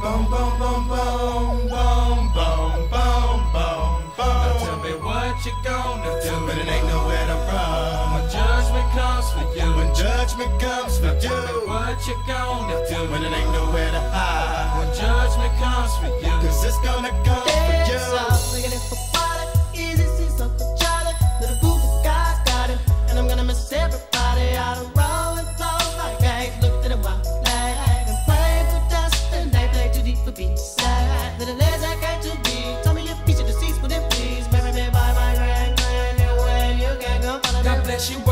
Boom, boom, boom, boom, boom, boom, boom, boom, boom. Now tell me what you gonna do when it ain't nowhere to run. When judgment comes for you, when judgment comes for you, tell me what you gonna do when it ain't nowhere to hide. When judgment comes for you, cause it's gonna come for you. And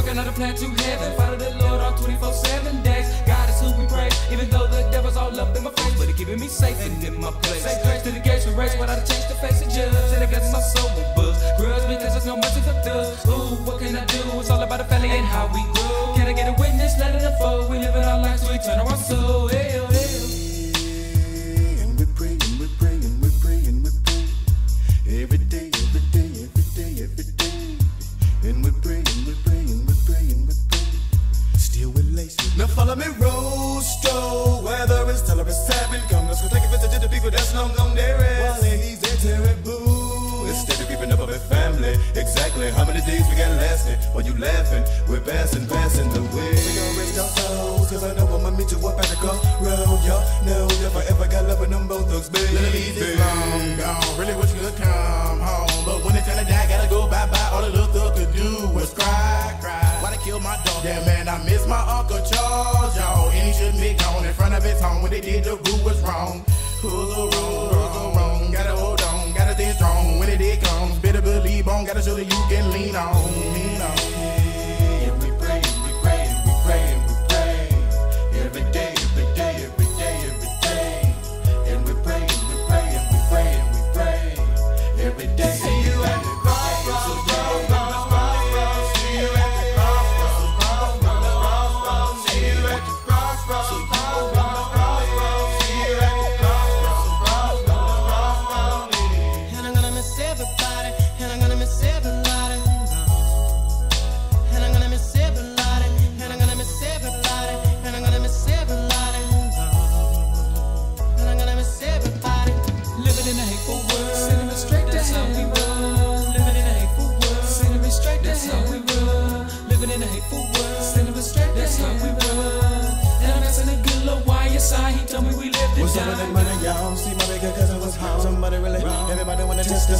working on a plan to heaven. Follow the Lord on 24 7 days. God is who we praise, even though the devil's all up in my face. But he keeping me safe and in my place. Say grace to the gates we race without a change to face the judge. And blesses my soul with buzz. Grudge because there's no mercy for thugs. Ooh, what can I do? It's all about the family and how we grow. Can I get a witness? Let it unfold. We living our lives, we turn our soul. Hey, oh, oh. Lasting? While you laughing, we're passing, passing the way. We gon' rest our souls, cause I know I'ma meet you up at the crossroad. Y'all know if I ever got love with them both thugs, baby. Little Eazy long gone. Really wish you could come home. But when it's time to die, gotta go bye bye. All the little thug could do was cry, cry. Why they kill my dog? Damn man, I miss my Uncle Charles, y'all. And he shouldn't be gone in front of his home. When they did, the rule was wrong. Who's the wrong? Who's the wrong? Gotta hold on, gotta stay strong. When it comes, better believe on. Gotta show that you can lean on. Lean on.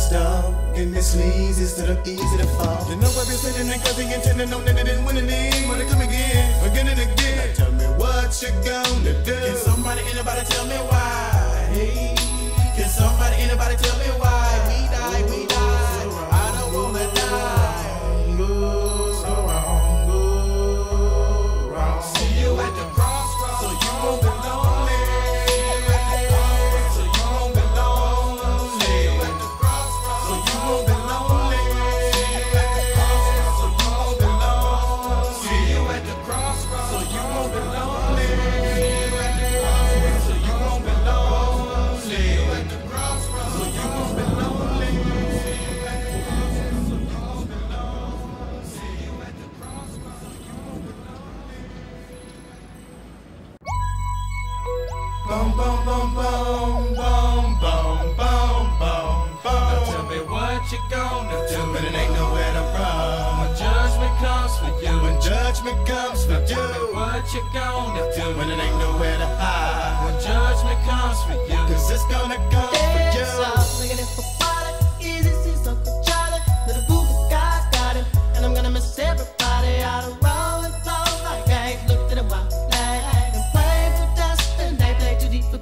The stuff. Getting this sleazy instead of easy to fall. You know what we're sitting in cause he intended on that they didn't win any. Wanna come again, again and again. Now tell me what you gonna do. Can somebody, anybody tell me why? Hey, can somebody, anybody tell me why? You gonna do when it ain't nowhere to hide. When judgment comes for you, cause it's gonna come for you. Looking for water, Eazy seas Uncle Charlie. Little boo boo guys got him, and I'm gonna miss everybody out of roll and flow like eggs. Looked at a wild flag and played for dust, and they played too deep for.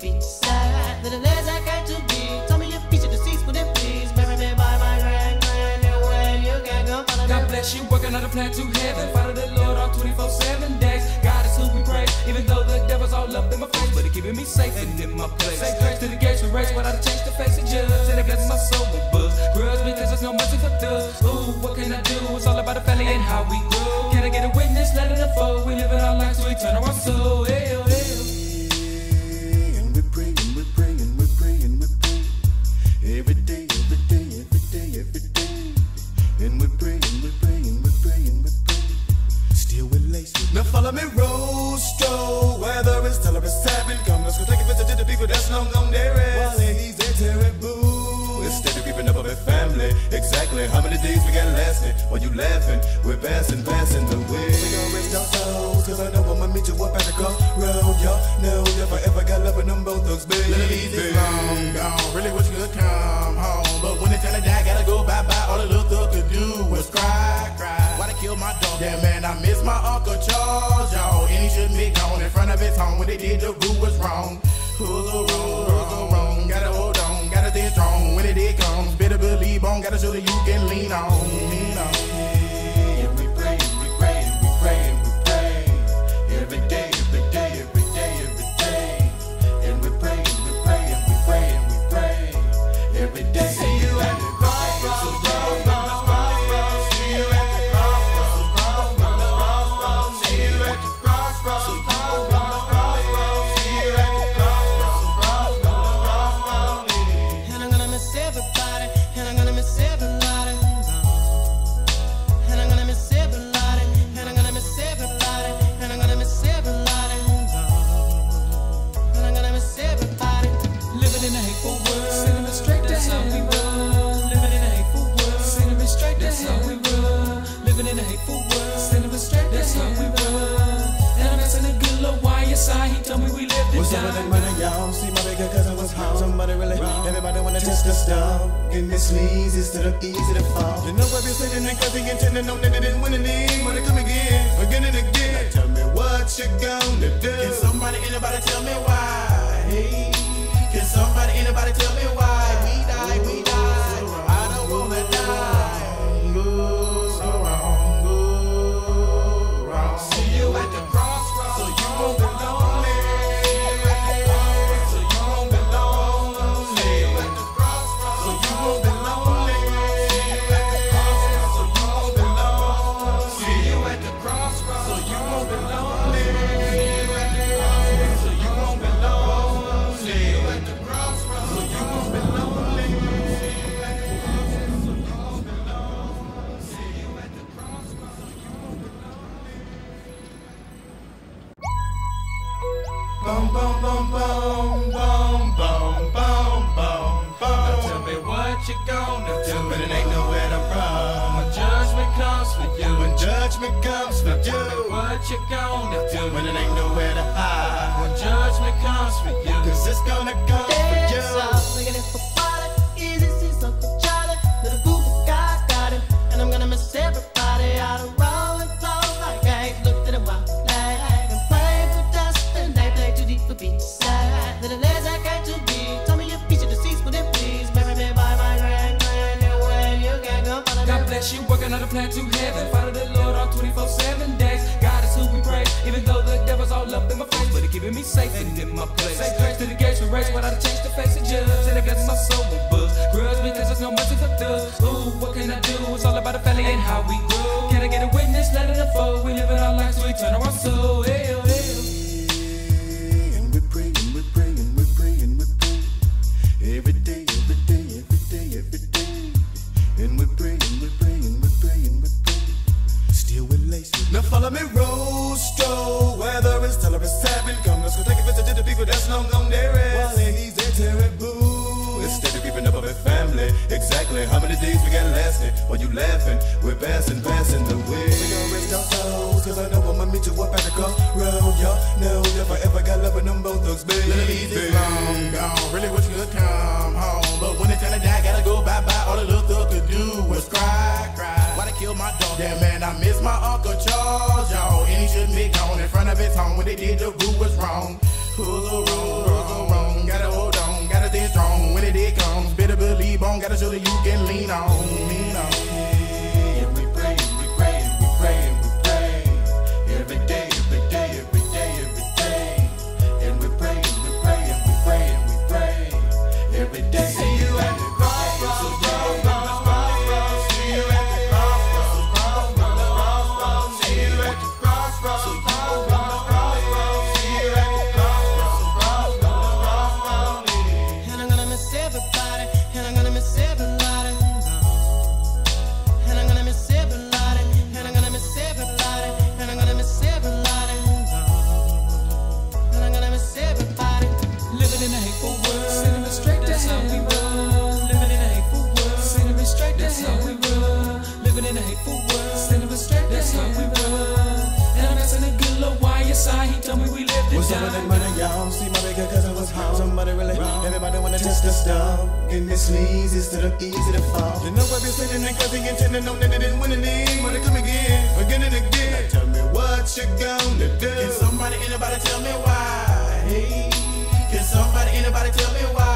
Little as I came to be, told me your deceased, but then please marry me by my grand grand. And when you can go follow God bless you, working on a plan to heaven. Follow the Lord on 24 7 days. All up in my face. But he keeping me safe and in my place. Say grace to the gates we race without a change the face of judge. And it blesses my soul with buzz. Grudge because there's no mercy for thugs. Ooh, what can I do? It's all about the family and how we grow. Can I get a witness? Let it unfold. We living our lives, we turn our soul. Days we got lasting. While you laughing, we're passing, passing the way. We gon' rest our souls, cause I know I'ma meet you up at the crossroad. Y'all know if I ever got love with them both thugs, baby. Little Eazy long gone, really wish you could come home. But when it's time to die, gotta go bye bye. All the little thug could do was cry, cry. Why they kill my dog? Yeah, man, I miss my Uncle Charles, y'all. And he shouldn't be gone in front of his home. When they did, the rule was wrong. Who's the? Wrong? Gotta show that you can lean on, down. Getting this sleazy instead of easy to fall. You know I be sitting there cause he intending on that they didn't win any. Wanna come again, again and again. Now tell me what you gonna do. Can somebody, anybody tell me why? Hey, can somebody, anybody tell me why? What you gonna do. When it ain't nowhere to hide. When judgment comes for you. Cause it's gonna come for you. all making it for party. Eazy sees Uncle Charlie. Little boo guy got him. And I'm gonna miss everybody out of roll and flow like I looked at a while flag and played for dust and they play too deep for. Little legs I got to be. Tell me your feature deceased, would it please? Marry me by my grand grand new. You can go follow God bless you, working on a plan to heaven. Follow the Lord on 24 7 days. All up in my face. But he keeping me safe and in my place. Say grace to the gates we race without a change to face the judge. And I bless my soul with books. Grudge because there's no mercy for thugs. Ooh, what can I do? It's all about the family and how we grow. Can I get a witness? Let it unfold. We live in our lives, so we turn our soul. Hey, hey. Cause I know I'ma meet you up at the crossroad. Y'all know if I ever got love with them both thugs, baby. Little Eazy long gone, really wish you could come home. But when it's time to die, gotta go bye bye. All the little thug could do was cry, cry. Why they kill my dog? Yeah, man, I miss my Uncle Charles, y'all. And he shouldn't be gone in front of his home. When they did, the rule was wrong? Who's and misleads. It's to them easy to fall. You know I've been sitting and cause the intended know that it didn't win any. Wanna come again, again and again. Now tell me what you gonna do. Can somebody, anybody tell me why? Hey, can somebody, anybody tell me why?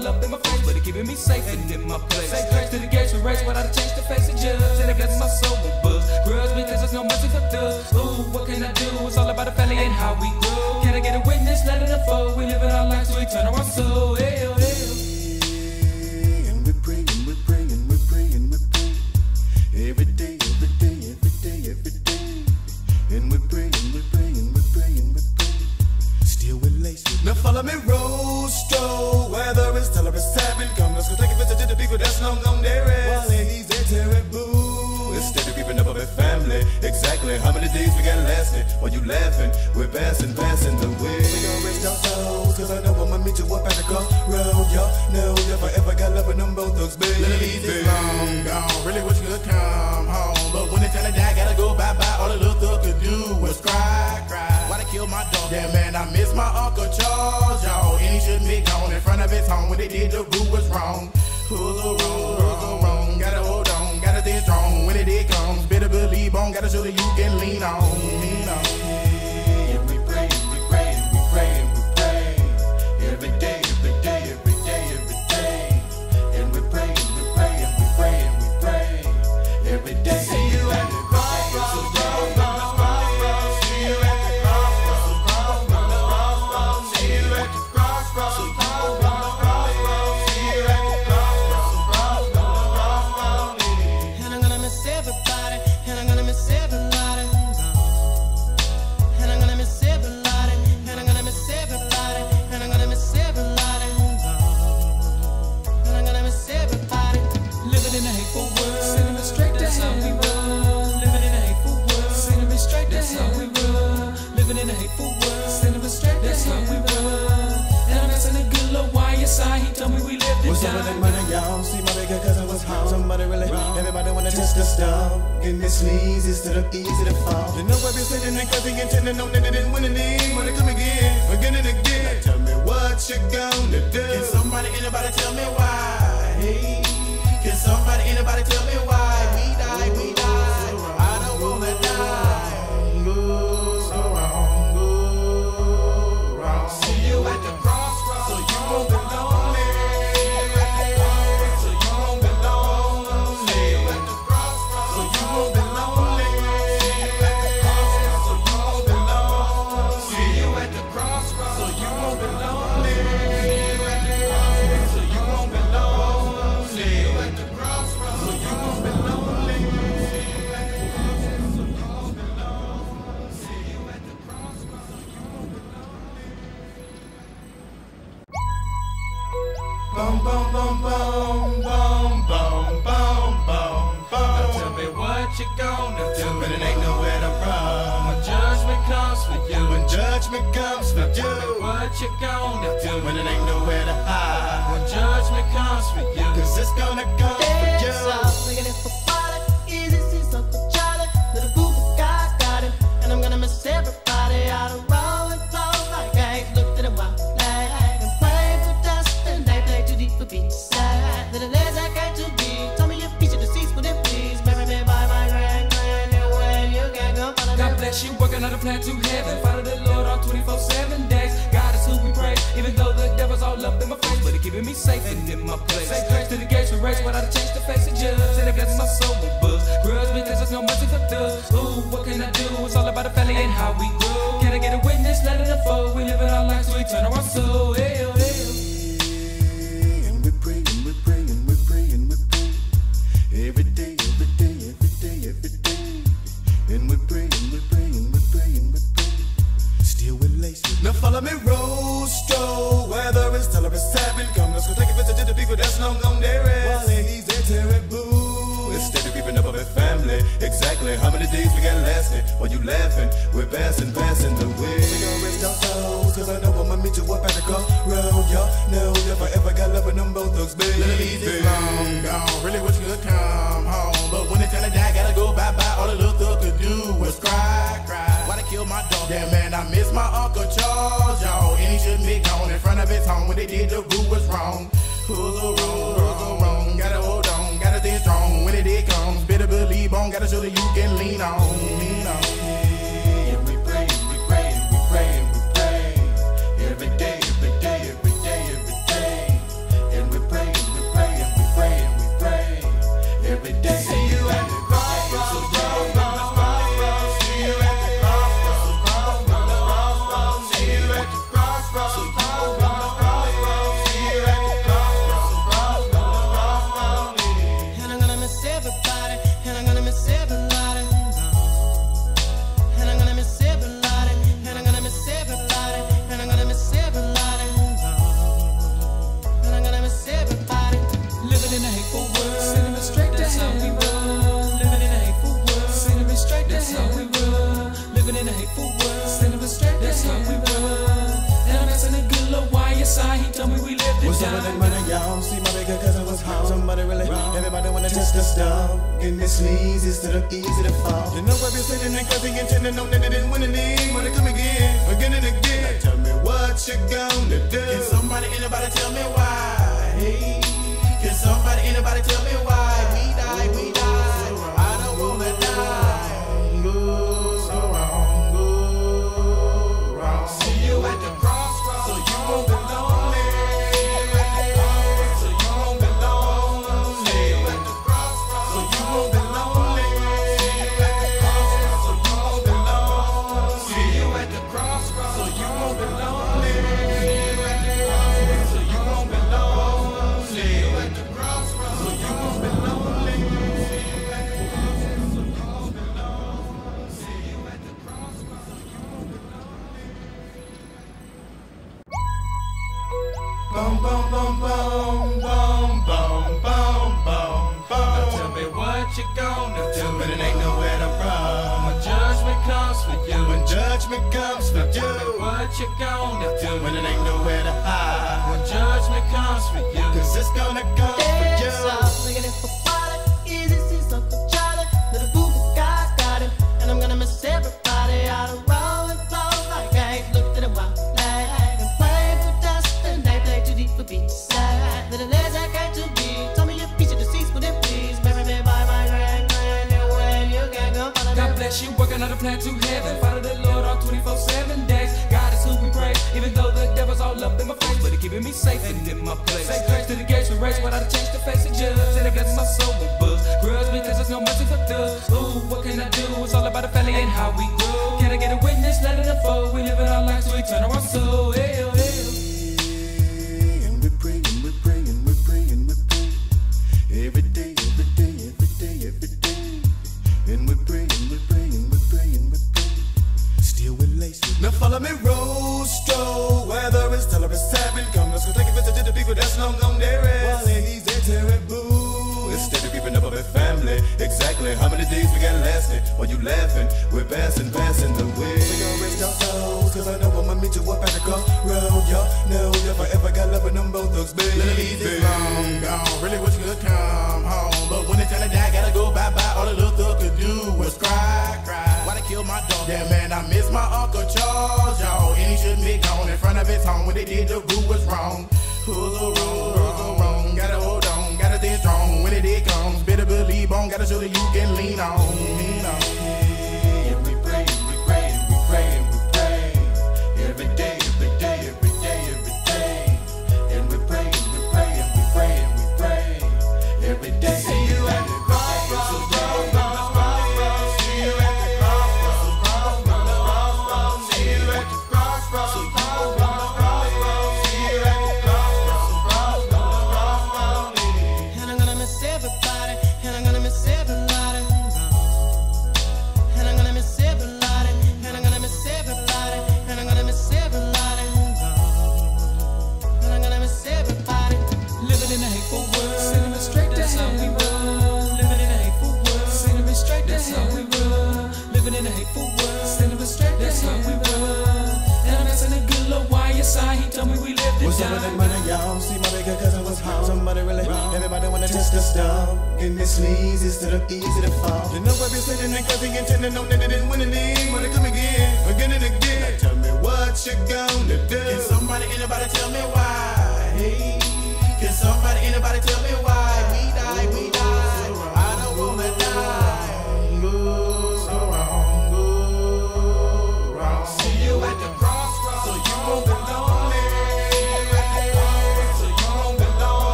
all up in my face, but it keeping me safe and in my place. Say grace to the gates of race, but I'd change the face of judge. And I guess my soul will buzz. Grudge me, cause there's no mercy for dust. Ooh, what can I do? It's all about the family and how we grow. Can I get a witness? Let it unfold. We live in our lives, we turn our soul. Hey, oh, hey.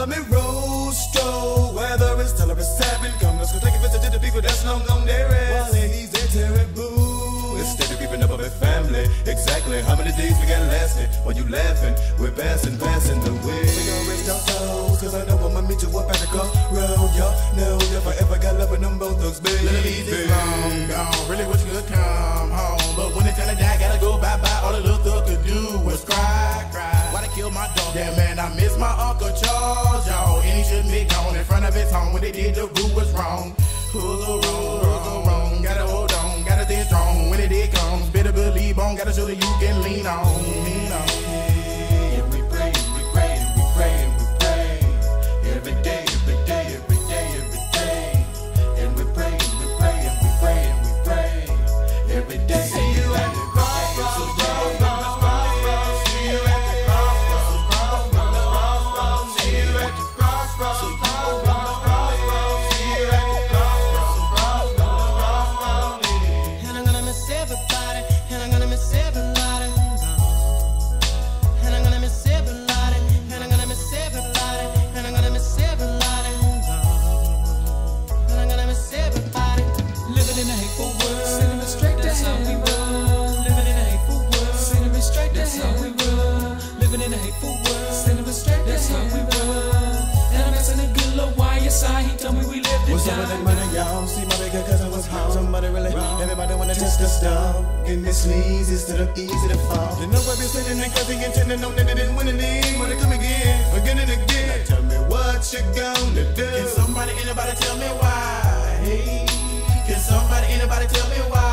Follow me, Rosto. Whether it's tell it's seven. Come, let's go take a visit to the people that's long gone there. While he's there, terrible. Instead of keeping up with family. Exactly how many days we got lasting? While you laughing, we're passing, passing the way. We gon' rest our souls, cause I know I'ma meet you up at the crossroad. Y'all know if I ever got love with them both thugs, baby. Little leave this long gone. Really wish you could come home. But when it's time to die, gotta go bye bye. All the little my dog? Yeah, man, I miss my Uncle Charles, y'all. And he shouldn't be gone in front of his home. When they did, the rule was wrong. Who's the wrong? Who's the wrong? Gotta hold on, gotta stay strong. When it comes, better believe on. Gotta show that you can lean on. Test the this sleazy instead of easy to fall. You know I've been sitting there cause he intended on that they didn't win any. Wanna come again, again and again. Now tell me what you gonna do. Can somebody, anybody tell me why? Hey, can somebody, anybody tell me why?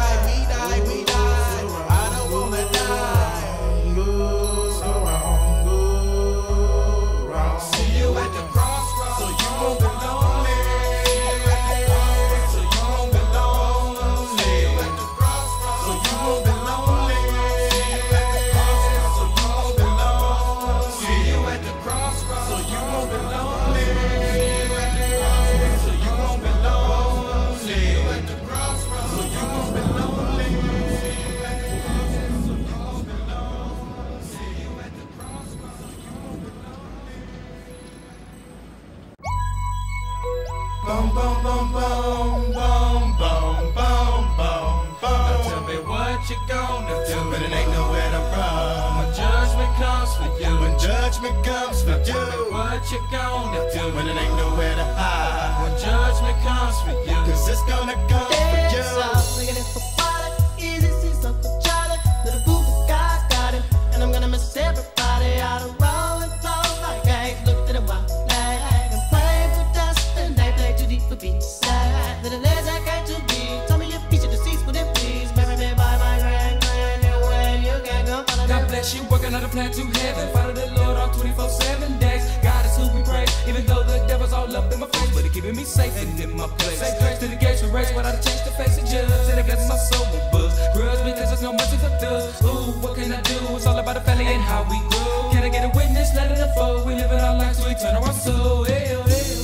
What you gonna do. When it ain't nowhere to hide. When judgment comes for you. Cause it's gonna come for you. all looking for water. Eazy, see Uncle Charlie. Little boo guy got him. And I'm gonna miss everybody out of roll and flow like eggs. Looked at a wild flag and played for dust. And they play too deep for beachside. Little legs I got to be. Tell me your feature deceased, would it please? Marry me by my grand grand new. You can go God bless you, working on a plan to heaven. Follow the Lord all 24 7 days. Devil's all up in my face. But he keeping me safe and in my place. Say grace to the gates we race without a change to face a judge. And it blesses my soul with buzz. Grudge because there's no mercy for thugs. Ooh, what can I do? It's all about the family and how we grow. Can I get a witness? Let it unfold. We live in our lives, so we turn our soul. Hell, hell.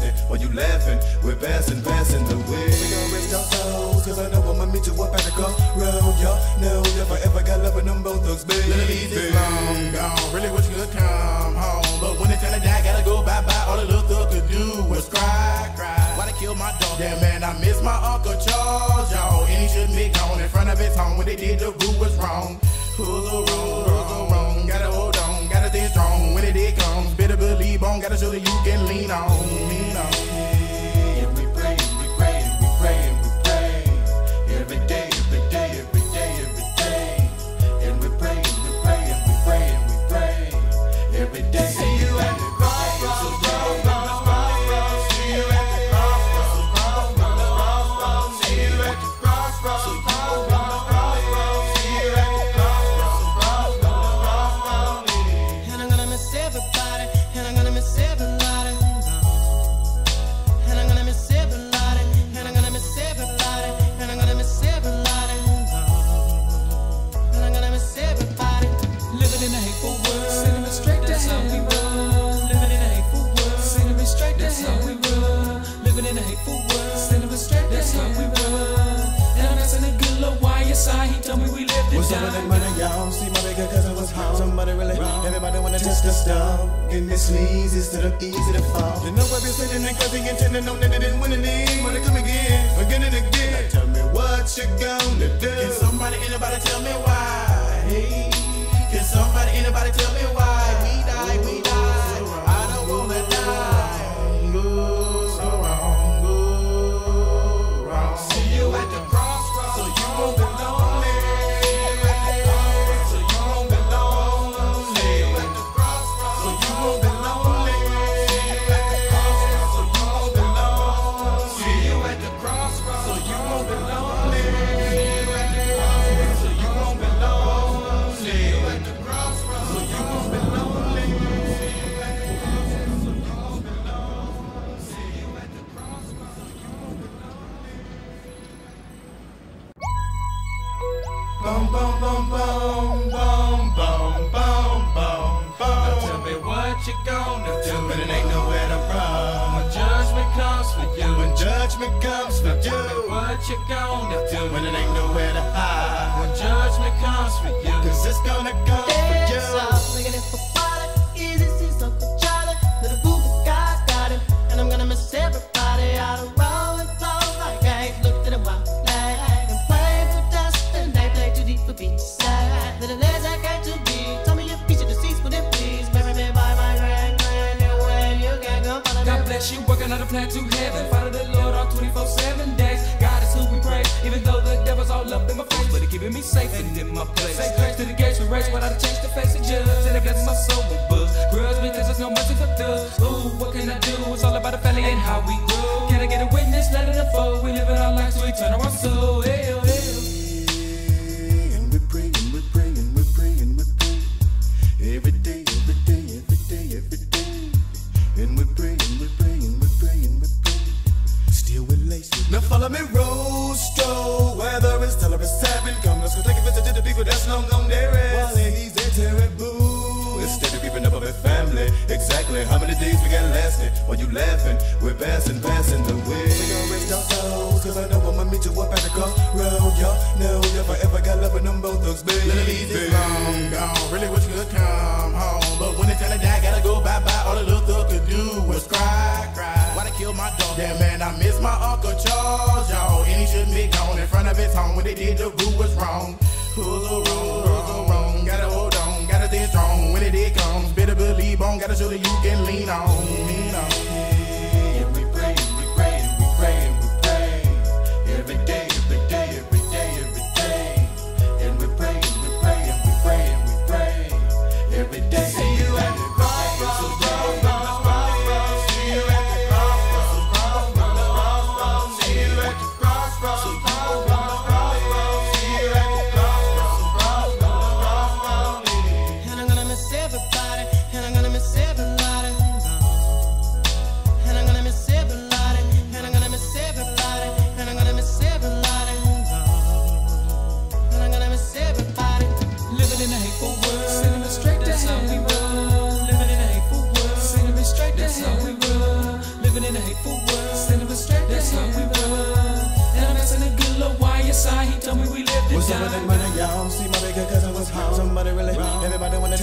Got? While you laughing, we're passing, passing the way. We gon' rest our souls, cause I know I'ma meet you up at the crossroad. Y'all know if I ever got love with them Bone thugs, baby. Little leave this long gone. Really wish you could come home. But when it's time to die, gotta go bye bye. All the little thug could do was cry, cry. Why they kill my dog? Yeah, man, I miss my Uncle Charles, y'all. And he shouldn't be gone in front of his home. When they did, the rule was wrong. Who's the wrong? Who's the wrong? Gotta hold on, gotta stay strong. When it did comes, better believe on. Gotta show that you can lean on, lean on.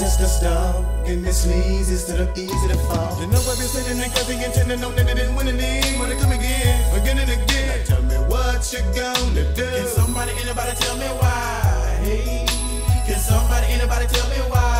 test us down. Goodness leads, it's to them easy to fall. You know I've been sitting and cussing and tending on that it is winning it. Wanna come again, again and again. Now tell me what you gonna do. Can somebody, anybody tell me why? Hey, can somebody, anybody tell me why?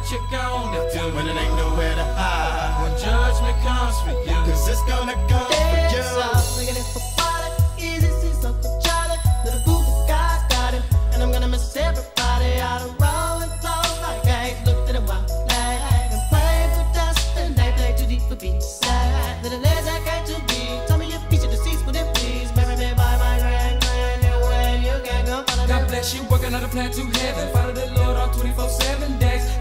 what you gonna do when it ain't nowhere to hide? When judgment comes for you, cause it's gonna come for you. I'm gonna miss everybody. And like looked at while. For dust too deep Little got Tell me would it please? Marry me by my you can God bless you working on the plan to heaven. Follow the Lord all 24-7 days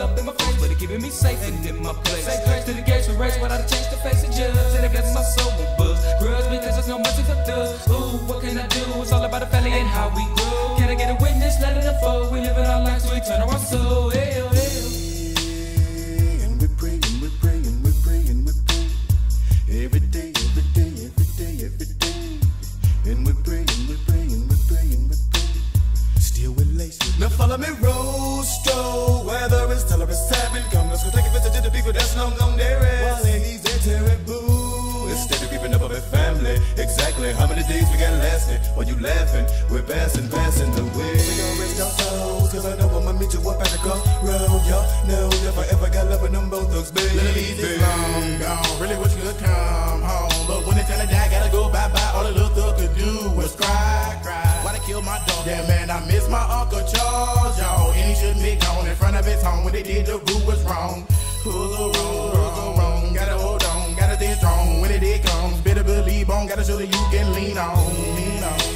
all up in my face. But he keeping me safe and in my place. Say grace to the gates for race, but I'd change to face the judge. And I bless my soul with buzz. Grudge because there's no mercy for thugs. Ooh, what can I do? It's all about the family and how we grow. Can I get a witness? Let it unfold. We live in our lives to eternal our soul. Hell. And oh, oh. While you laughing, we're passing, passing the way. We gon' rest our souls, cause I know I'ma meet you up at the crossroad. Y'all know if I ever got love with them Bone thugs, baby. Little Eazy long gone, really wish you could come home. But when it's time to die, gotta go bye bye. All the little thug could do was cry, cry. Why they kill my dog? Yeah, man, I miss my Uncle Charles, y'all. And he shouldn't be gone in front of his home. When they did, the boo was wrong. Who's so wrong? Who's so wrong? Gotta hold on, gotta stay strong. When it did comes, Got a shoulder you can lean on. Lean on.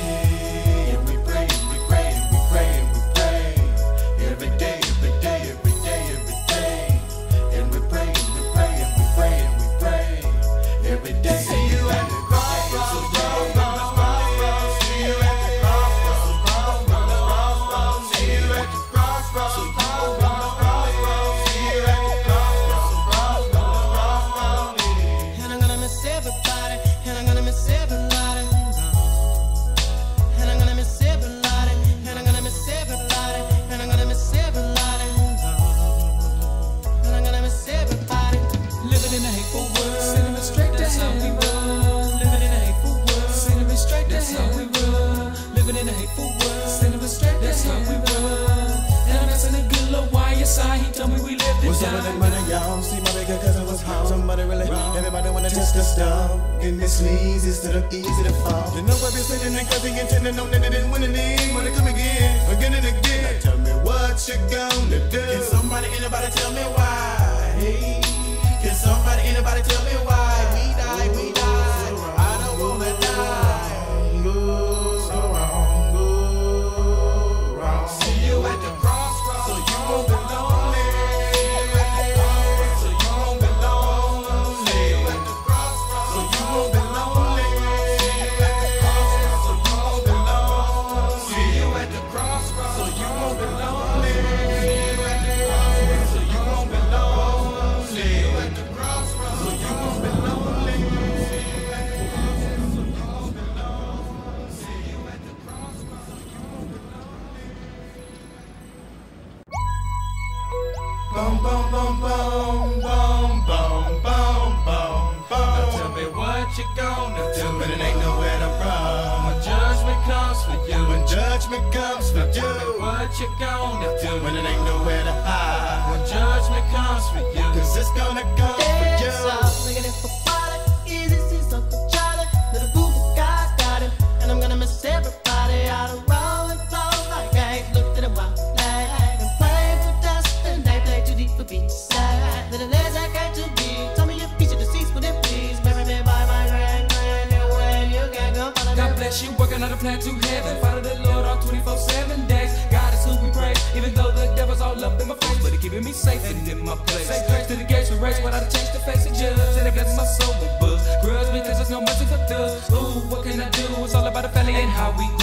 Test. And this leads instead of easy to fall. You know I've been sitting and cause he intending on that it didn't win any. Wanna come again, again and again. Now tell me what you gonna do. Can somebody, anybody tell me why? Hey, can somebody, anybody tell me why? Say grace to the gates for race, without a change to face the judge. And I bless my soul with buzz. Grudge because there's no mercy for thugs. Ooh, what can I do? It's all about the family and how we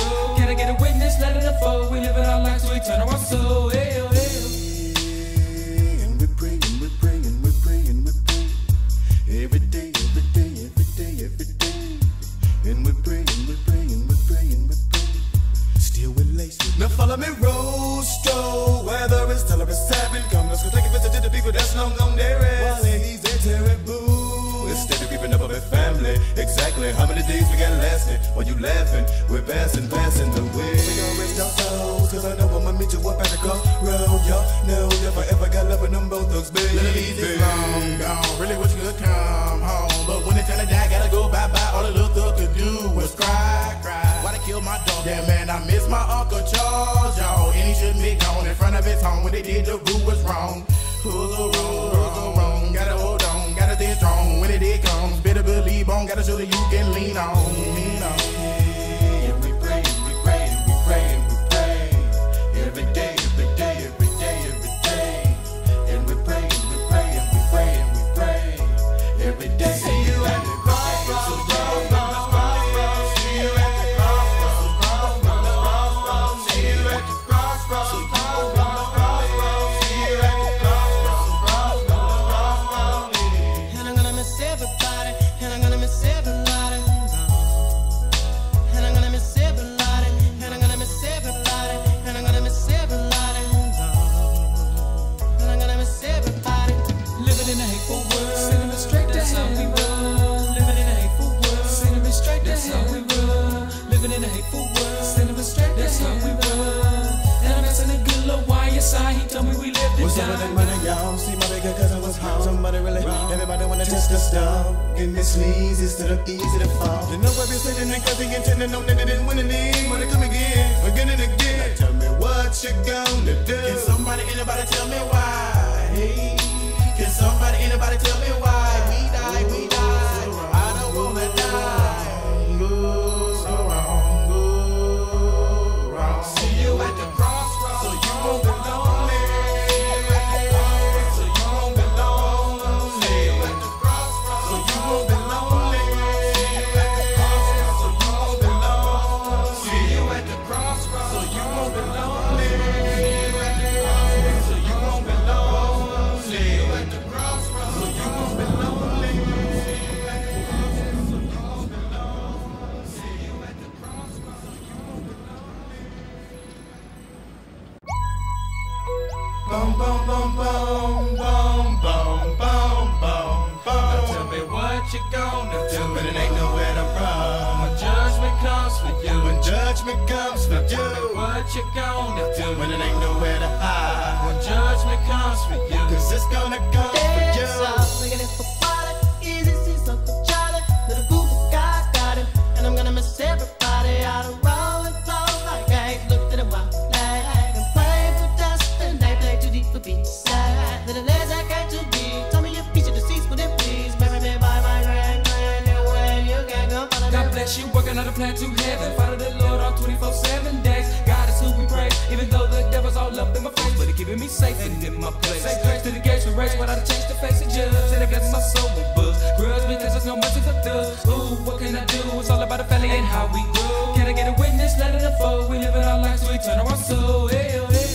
be safe and in my place. Say grace to the gates of race, but I change the face of judge. And I guess my soul will buzz. Grudge because there's no mercy for thugs. Ooh, what can I do? It's all about the family and how we grow. Can I get a witness? Let it unfold. We live in our lives, we turn our soul. Hey, oh, hey.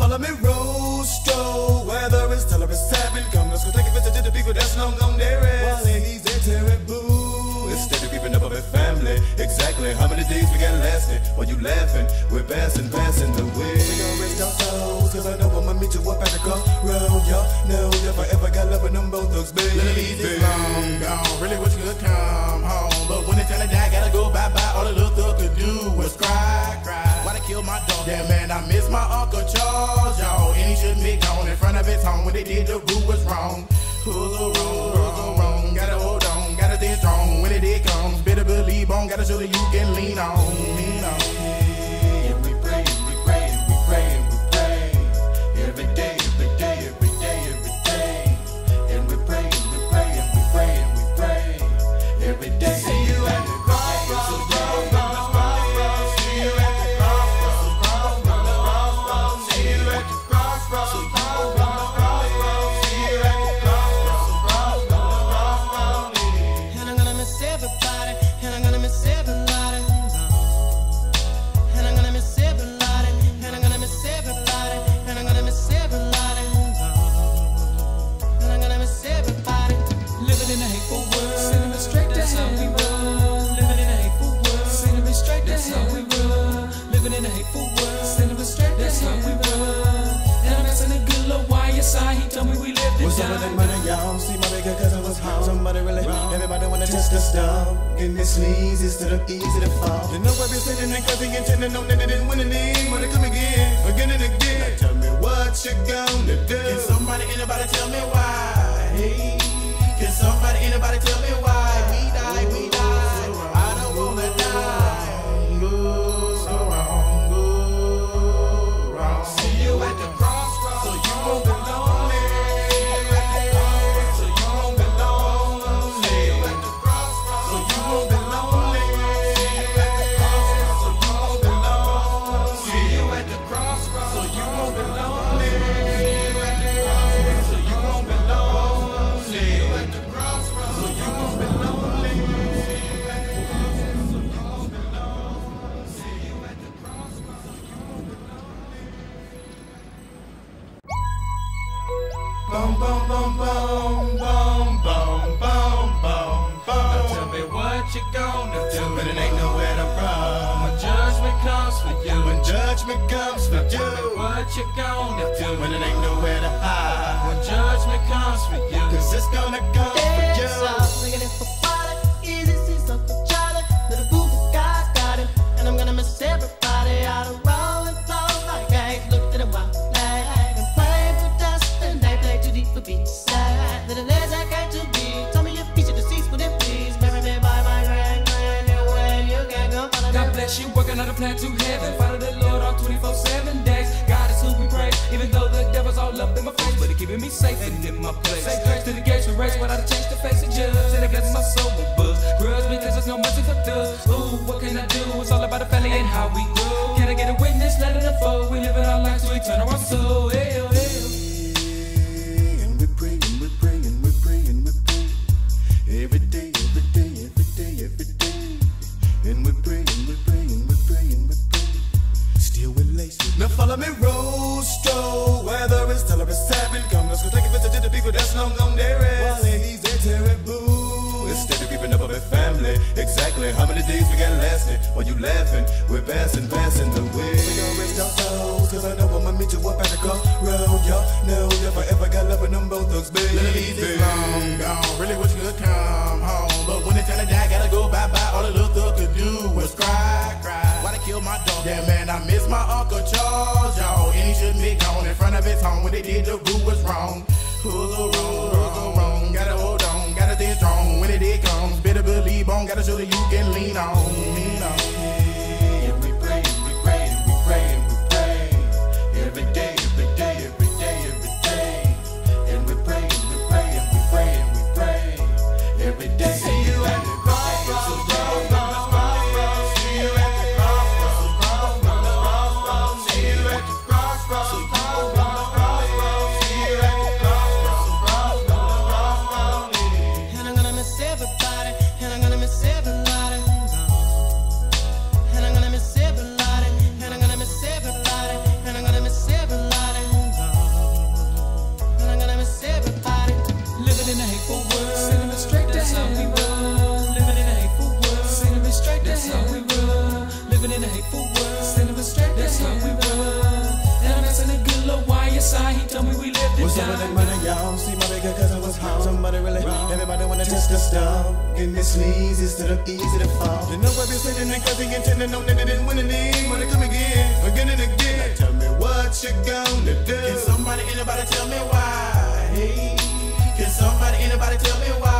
follow me roll How many days we got lasting? While you laughing, we're passing, passing the way. We gon' rest our toes, cause I know I'ma meet you up at the crossroad. Y'all know if I ever got love with them Bone thugs, baby. Let it long gone. Really wish you could come home. But when it's time to die, gotta go bye-bye. All the little thug could do was cry, cry. Why they kill my dog? Yeah, man, I miss my Uncle Charles, y'all. And he shouldn't be gone in front of his home. When they did, the rule was wrong. Who's the wrong, wrong. Gotta hold on, gotta stay strong. When it did comes, better believe Got a shoulder you can lean on. Lean on. The stuff. Getting this sleazy instead of easy to fall. You know I've been sitting and cause he intended on that they didn't win any. Wanna come again, again and again. Now tell me what you gonna do. Can somebody, anybody tell me why? Hey, can somebody, anybody tell me why? You. gonna do. When it ain't nowhere to hide. When judgment comes for you. Cause it's gonna come for you. It's up, looking it for body. Eazy, see something Charlie. Little boo guy got him. And I'm gonna miss everybody out of roll and flow like. Looked at a wild flag and for dust. And they play too deep for. Sad. Little legs I got to be. Tell me your feature deceased, would it please? Marry me by my grand, grand, way. You can go follow God bless you, working on a plan to heaven. Follow the Lord all 24 7 days. Up in my face. But he keeping me safe and in my place. Say grace to the gates we race a change to face a judge. And it blesses my soul with buzz. Grudge because there's no mercy for thugs. Ooh, what can I do? It's all about the family and how we grow. Can I get a witness? Let it unfold. We living our lives to eternal our soul. Hey, oh, exactly how many days we got lasting? While you laughing, we're passing, passing the way. We gon' rest our souls, cause I know I'ma meet you up at the crossroad. Y'all know if I ever got love with them Bone thugs, baby. Little Eazy long gone. Really wish you could come home. But when it's time to die, gotta go bye bye. All the little thug could do was cry, cry. Why they kill my dog? Yeah, man, I miss my Uncle Charles, y'all. And he shouldn't be gone in front of his home. When they did, the test the this sleazy instead of easy to fall. You know I've been sitting and cause he intended on that they didn't win any. Wanna come again, again and again. Now tell me what you gonna do. Can somebody, anybody tell me why? Hey, can somebody, anybody tell me why?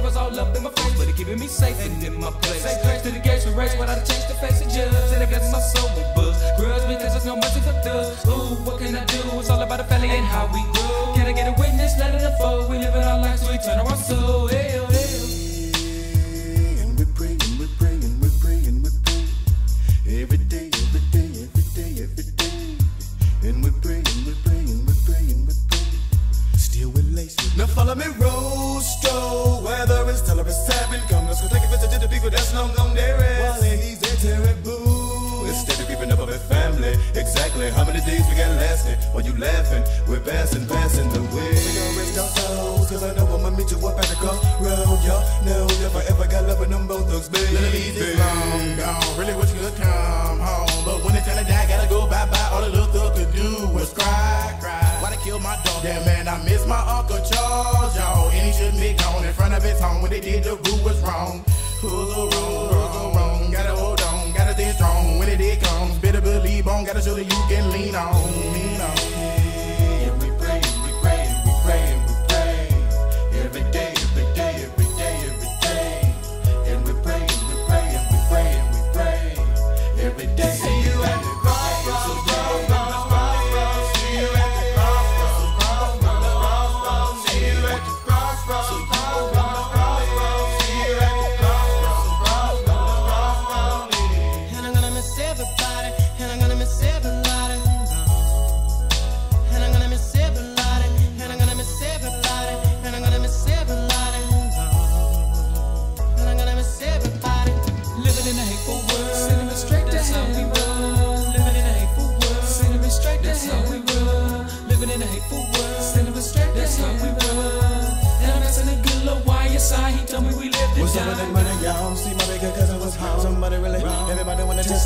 devil's all up in my face. But he keeping me safe and in my place. Say grace to the gates we race without a change to face the judge. And I bless my soul with books. Grudge because there's no mercy for thugs. Ooh, what can I do? It's all about the family and how we grow. Can I get a witness? Let it unfold. We live in our lives, so we turn our soul. Hell, hell.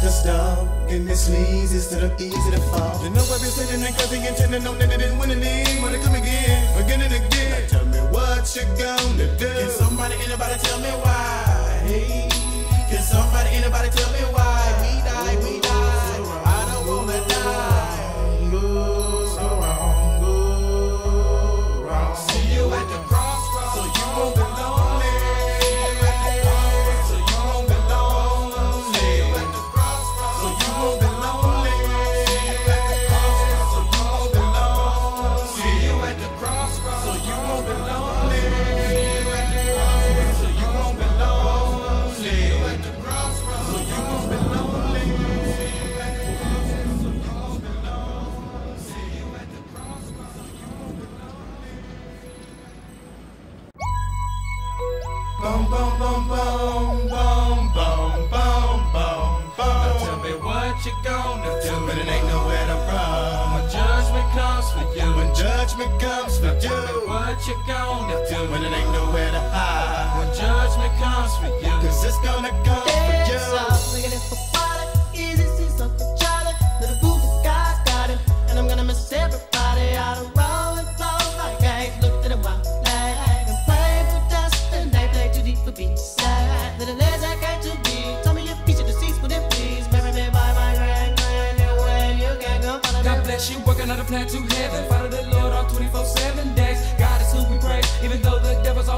The stuff. Getting this sleazy instead of easy to fall. You know I've been sitting there cause he intended on that they didn't win any. Wanna come again, again and again. Now tell me what you gonna do. Can somebody, anybody tell me why? Hey, can somebody, anybody tell me why? What you gonna do. When it ain't nowhere to hide. When judgment comes for you. Cause it's gonna come for you. all looking for water. Eazy, see Uncle Charlie. Little boo boo guy got him. And I'm gonna miss everybody out of roll and flow like eggs. Looked at a wild flag and with dust. And they played too deep for beach side. Little legs I came to be. Tell me your feature deceased, would it please? Me by my grand grand. Anyway, you can go follow God bless you, working on a plan to heaven. Follow the Lord all 24 7 days.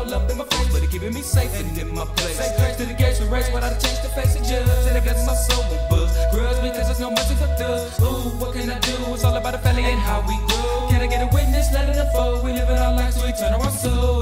All up in my face. But he keeping me safe and in my place. Say grace to the gates we race without a change the face of judge. And I bless my soul with books. Grudge because there's no mercy for thugs. Ooh, what can I do? It's all about the family and how we grow. Can I get a witness? Let it unfold. We live in our lives, so we turn our soul.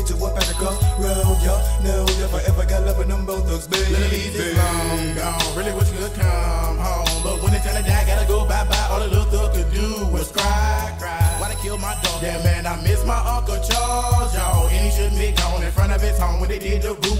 I know I'ma meet you up at the crossroad. Y'all know if I ever got love with them Bone thugs, baby. Little Eazy long gone. Really wish you could come home. But when it's time to die, gotta go bye bye. All the little thug could do was cry, cry. Why they kill my dog? Yeah, man, I miss my Uncle Charles, y'all. And he shouldn't be gone in front of his home. When they did, the rule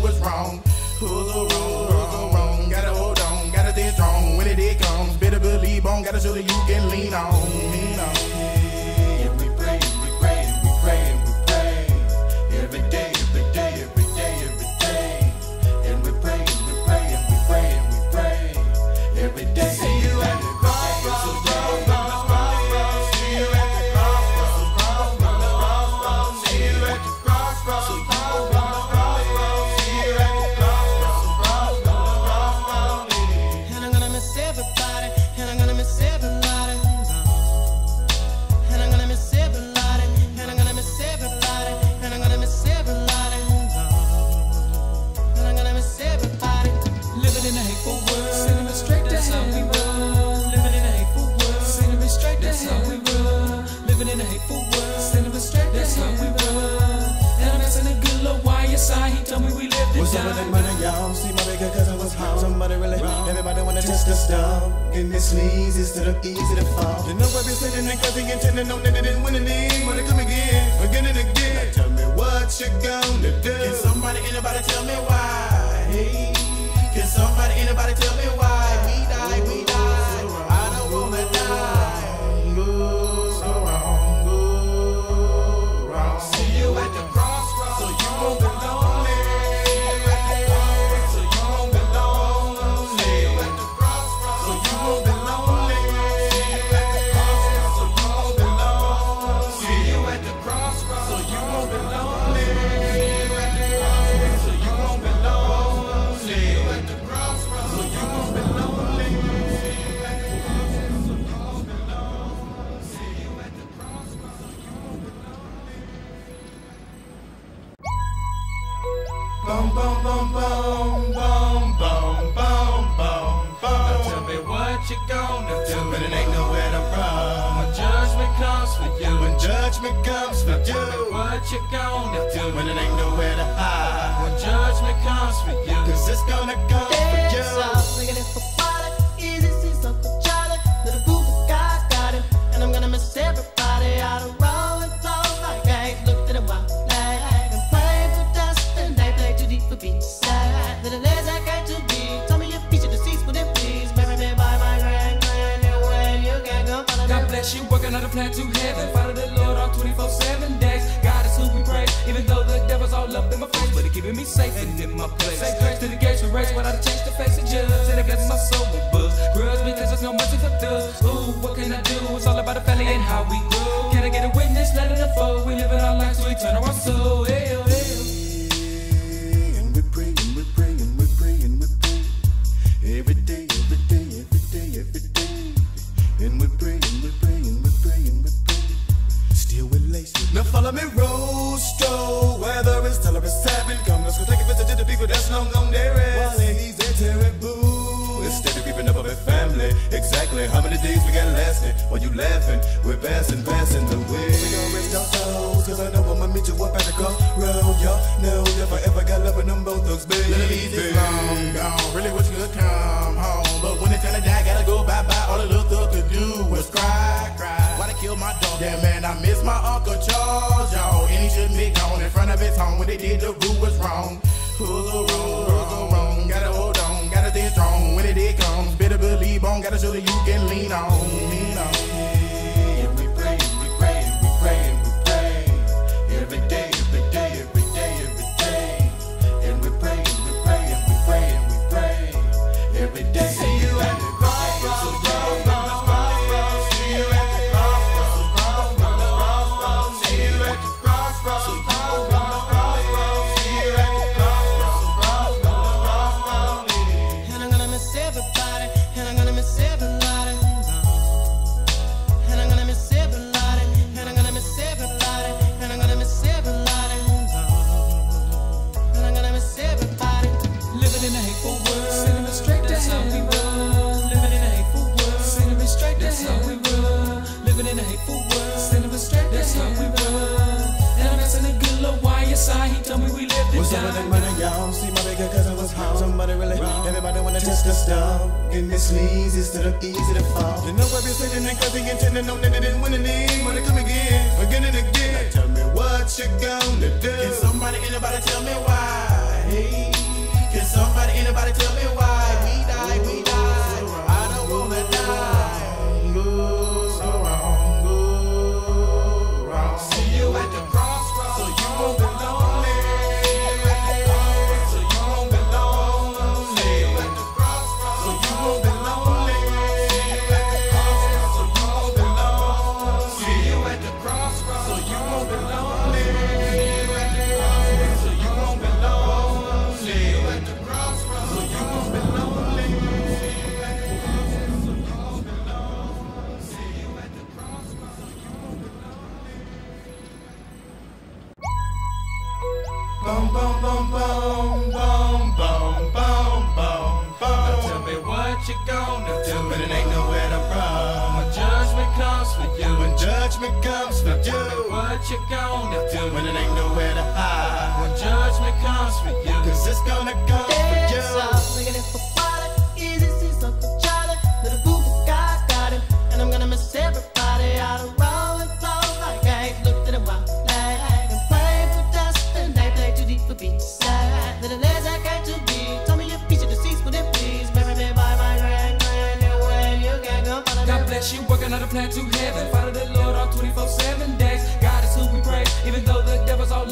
What you gonna do When it ain't nowhere to hide. when judgment comes for you? Cause it's gonna come for It's you. all looking for water. Eazy sees Uncle Charlie. Little boo boo guy's got him. And I'm gonna miss everybody out of roll and flow like I ain't looked at a while. Like and play for dust and they play too deep for B-side. Little as I got to be. Tell me your feature deceased, would it please? Marry me by my grand grand. Your way you can go follow God bless you, working on a plan to heaven. Follow the Lord all 24 7 days.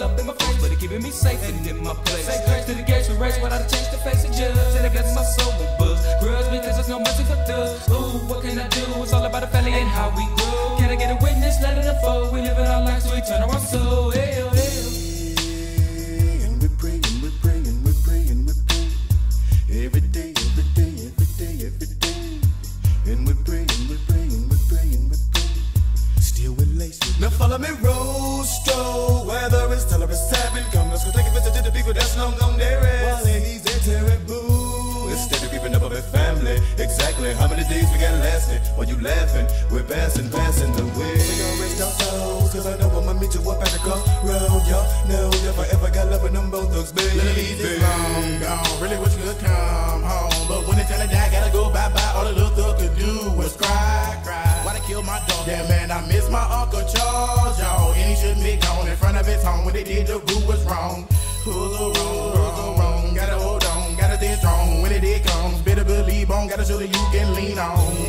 All up in my face. But he keeping me safe and in my place. Say grace to the gates we race a chance to face a judge. And I guess my soul will buzz. Grudge because there's no mercy for thugs. Ooh, what can I do? It's all about the family and how we grow. Can I get a witness? Let it unfold. We live in our lives, we turn our soul. Hell, oh, hell. And oh. We? While you laughing, we're passing, passing the way. We gon' rest our souls, cause I know I'ma meet you up at the crossroad. Y'all know if I ever got love with them Bone thugs, baby. Little Eazy long gone, really wish you could come home. But when it's time to die, gotta go bye bye. All the little thug could do was cry, cry. Why they kill my dog? Yeah, man, I miss my Uncle Charles, y'all. And he shouldn't be gone in front of his home. When they did, the boo was wrong. Who's so wrong? Who's so wrong? Gotta hold on, gotta stay strong. When it did comes, better believe on. Gotta show that you can. Lean on.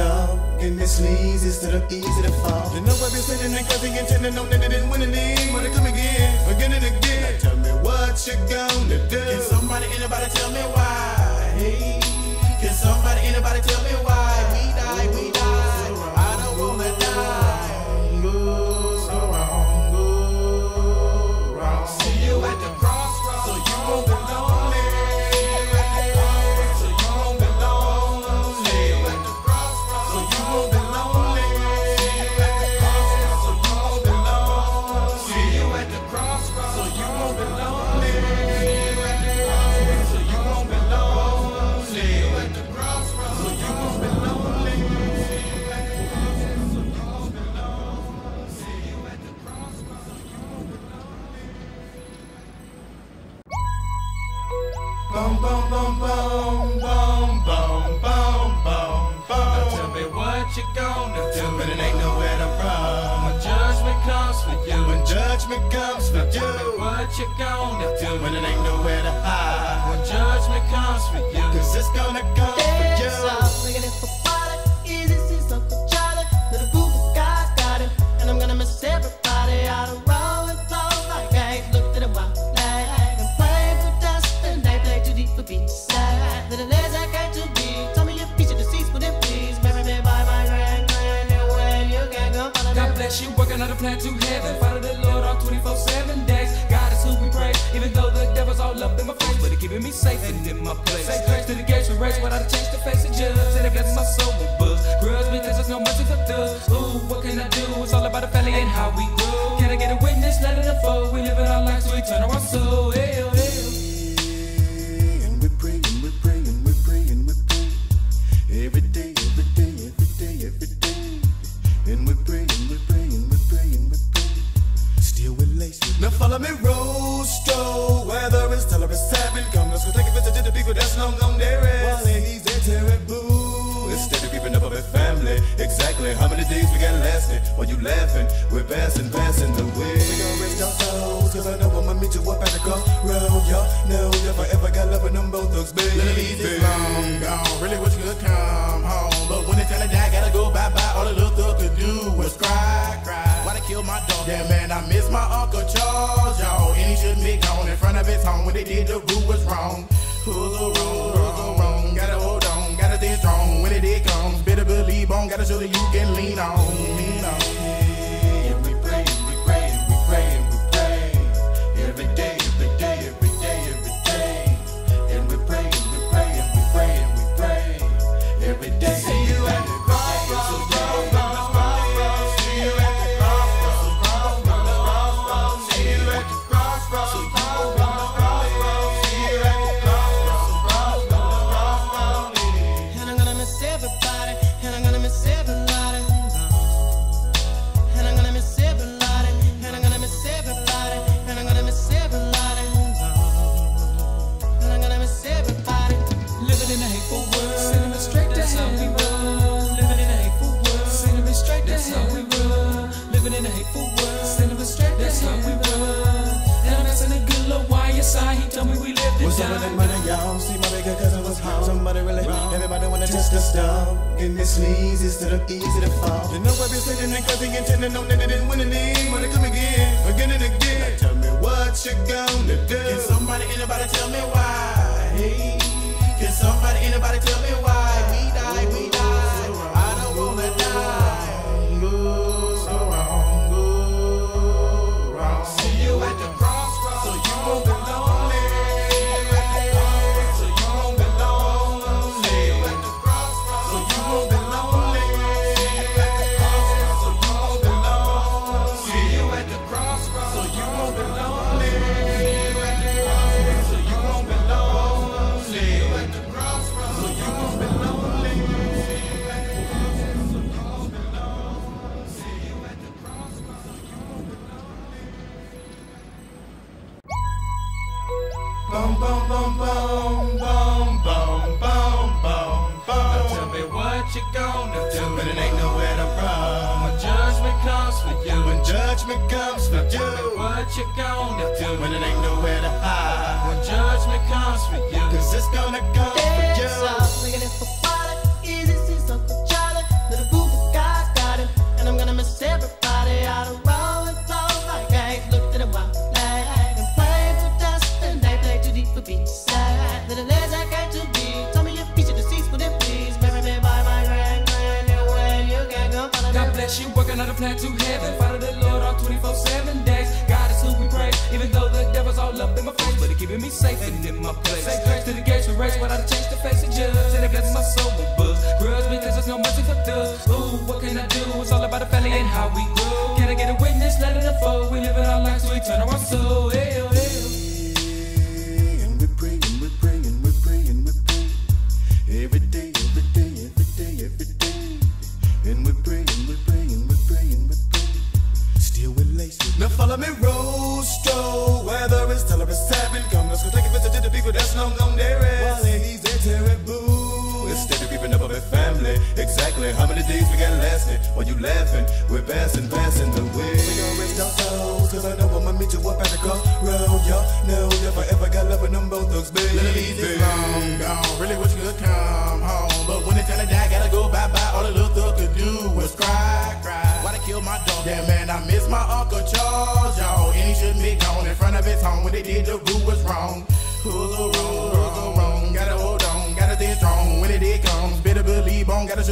The stuff. This sleaze instead of easy to fall. You know I've been sitting and cause he intending on that they didn't win any. Wanna come again, again and again. Now tell me what you gonna do. Can somebody, anybody tell me why? Hey, can somebody, anybody tell me why? What you gonna do. When it ain't nowhere to hide. When judgment comes for you. Cause it's gonna come for It's you. all looking for water. Eazy sees Uncle Charlie. Little boo boo guy's got him. And I'm gonna miss everybody out of roll and flow like I ain't looked at a while. Like and play for dust and they play too deep for B-side. Little as I got to be. Tell me your feature deceased, would it please? Marry me by my grand grand. Your way you can go follow God me. bless you, working on a plan to heaven. Follow the Lord all 24 7 days. All up in my face. But he keeping me safe and in my place. Say grace to the gates we race without a chance to face a judge. And I guess my soul will buzz. Grudge because there's no mercy for thugs. Ooh, what can I do? It's all about the family and how we grow. Can I get a witness? Let it unfold. We live in our lives, we turn our soul. Hell, hell.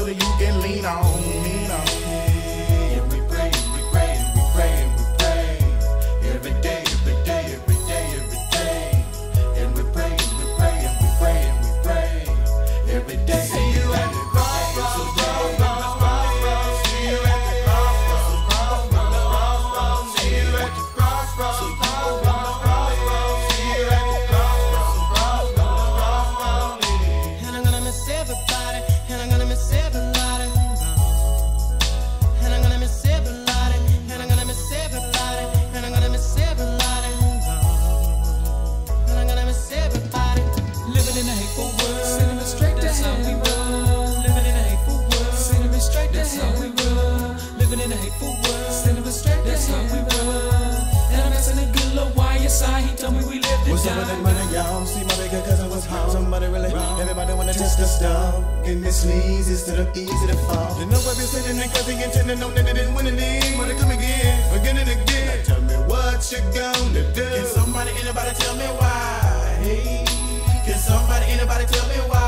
That you can lean on, to stop. And this leads instead of easy to fall. You know I've been sitting and cussing and telling on that it didn't win a. Wanna come again, again and again. Now tell me what you gonna do. Can somebody, anybody tell me why? Hey, can somebody, anybody tell me why?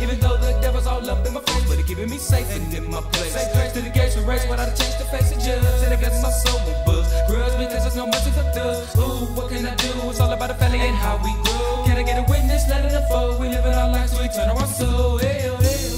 Even though the devil's all up in my face, but it keeping me safe and in my place. Say grace to the gates of race, I'd change to face of judge. And I guess my soul will buzz. Grudge because there's no mercy for dust. Ooh, what can I do? It's all about the family and how we grow. Can I get a witness? Let it unfold. We live in our lives, so we turn our soul. Ew, ew.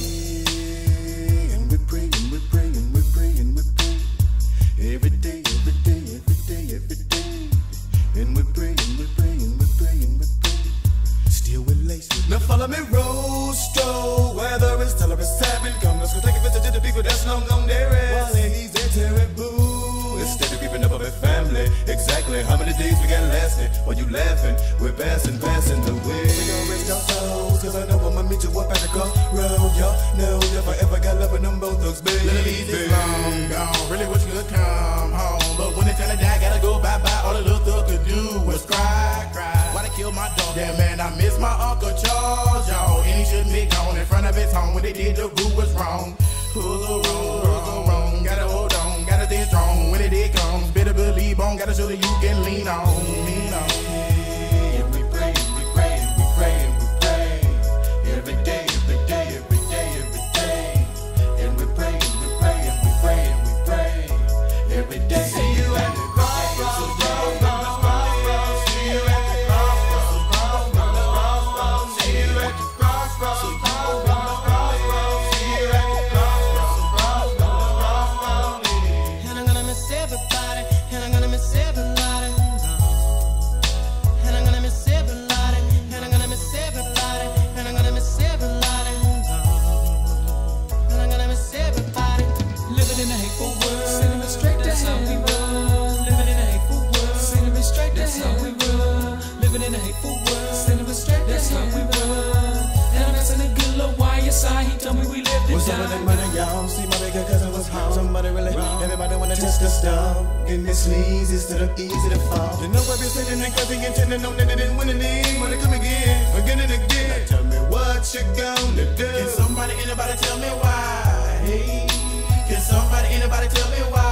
just a star. And this leads instead of easy to fall. You know I've been sitting and cussing and tending on that it didn't win a. Wanna come again, again and again. Now tell me what you gonna do. Can somebody, anybody tell me why? Hey, can somebody, anybody tell me why?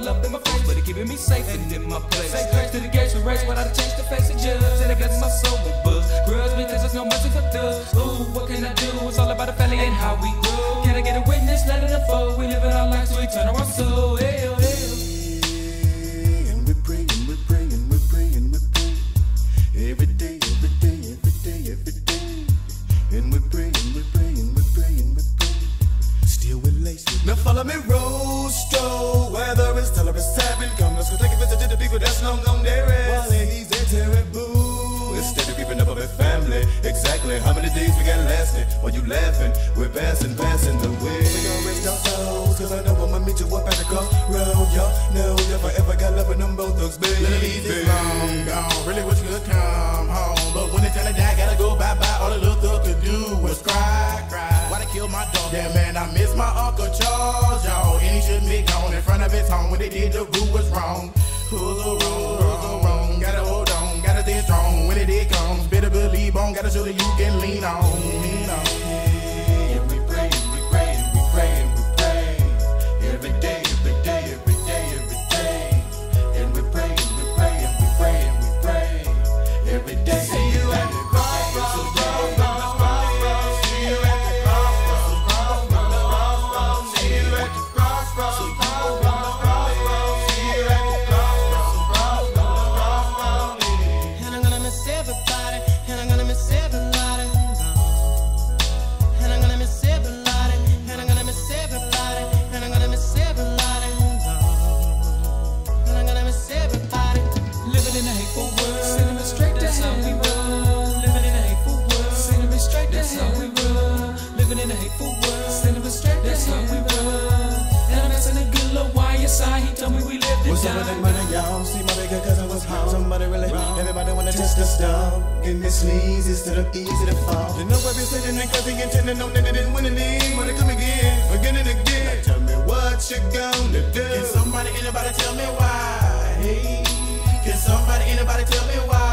all up in my face. But he keeping me safe and in my place. Say grace to the gates we race without a change to face the judge. And I bless my soul with books. Grudge because there's no mercy for thugs. Ooh, what can I do? It's all about the family and how we grow. Can I get a witness? Let it unfold. We live in our lives, we turn our soul. Ew, oh, ew. Days we got lasting? While you laughing, we're passing, passing the way. We gon' rest our souls, cause I know I'ma meet you up at the crossroad. Y'all know if I ever got love with them Bone thugs, baby. Little Eazy long gone. Really wish you could come home. But when it's time to die, gotta go bye bye. All the little thug could do was cry, cry. Why they kill my dog? Yeah, man, I miss my Uncle Charles, y'all. And he shouldn't be gone in front of his home. When they did, the boo was wrong. Who's the wrong? Who's wrong? Gotta hold on, gotta stay strong. When it did comes, better believe on. Gotta show that you can lean on. Lean Everybody wanna test us down. Getting this instead of easy to fall. You know I be sitting cause he intending on that they didn't win any. Wanna come again, again and again. Now tell me what you gonna do. Can somebody, anybody tell me why? Hey, can somebody, anybody tell me why?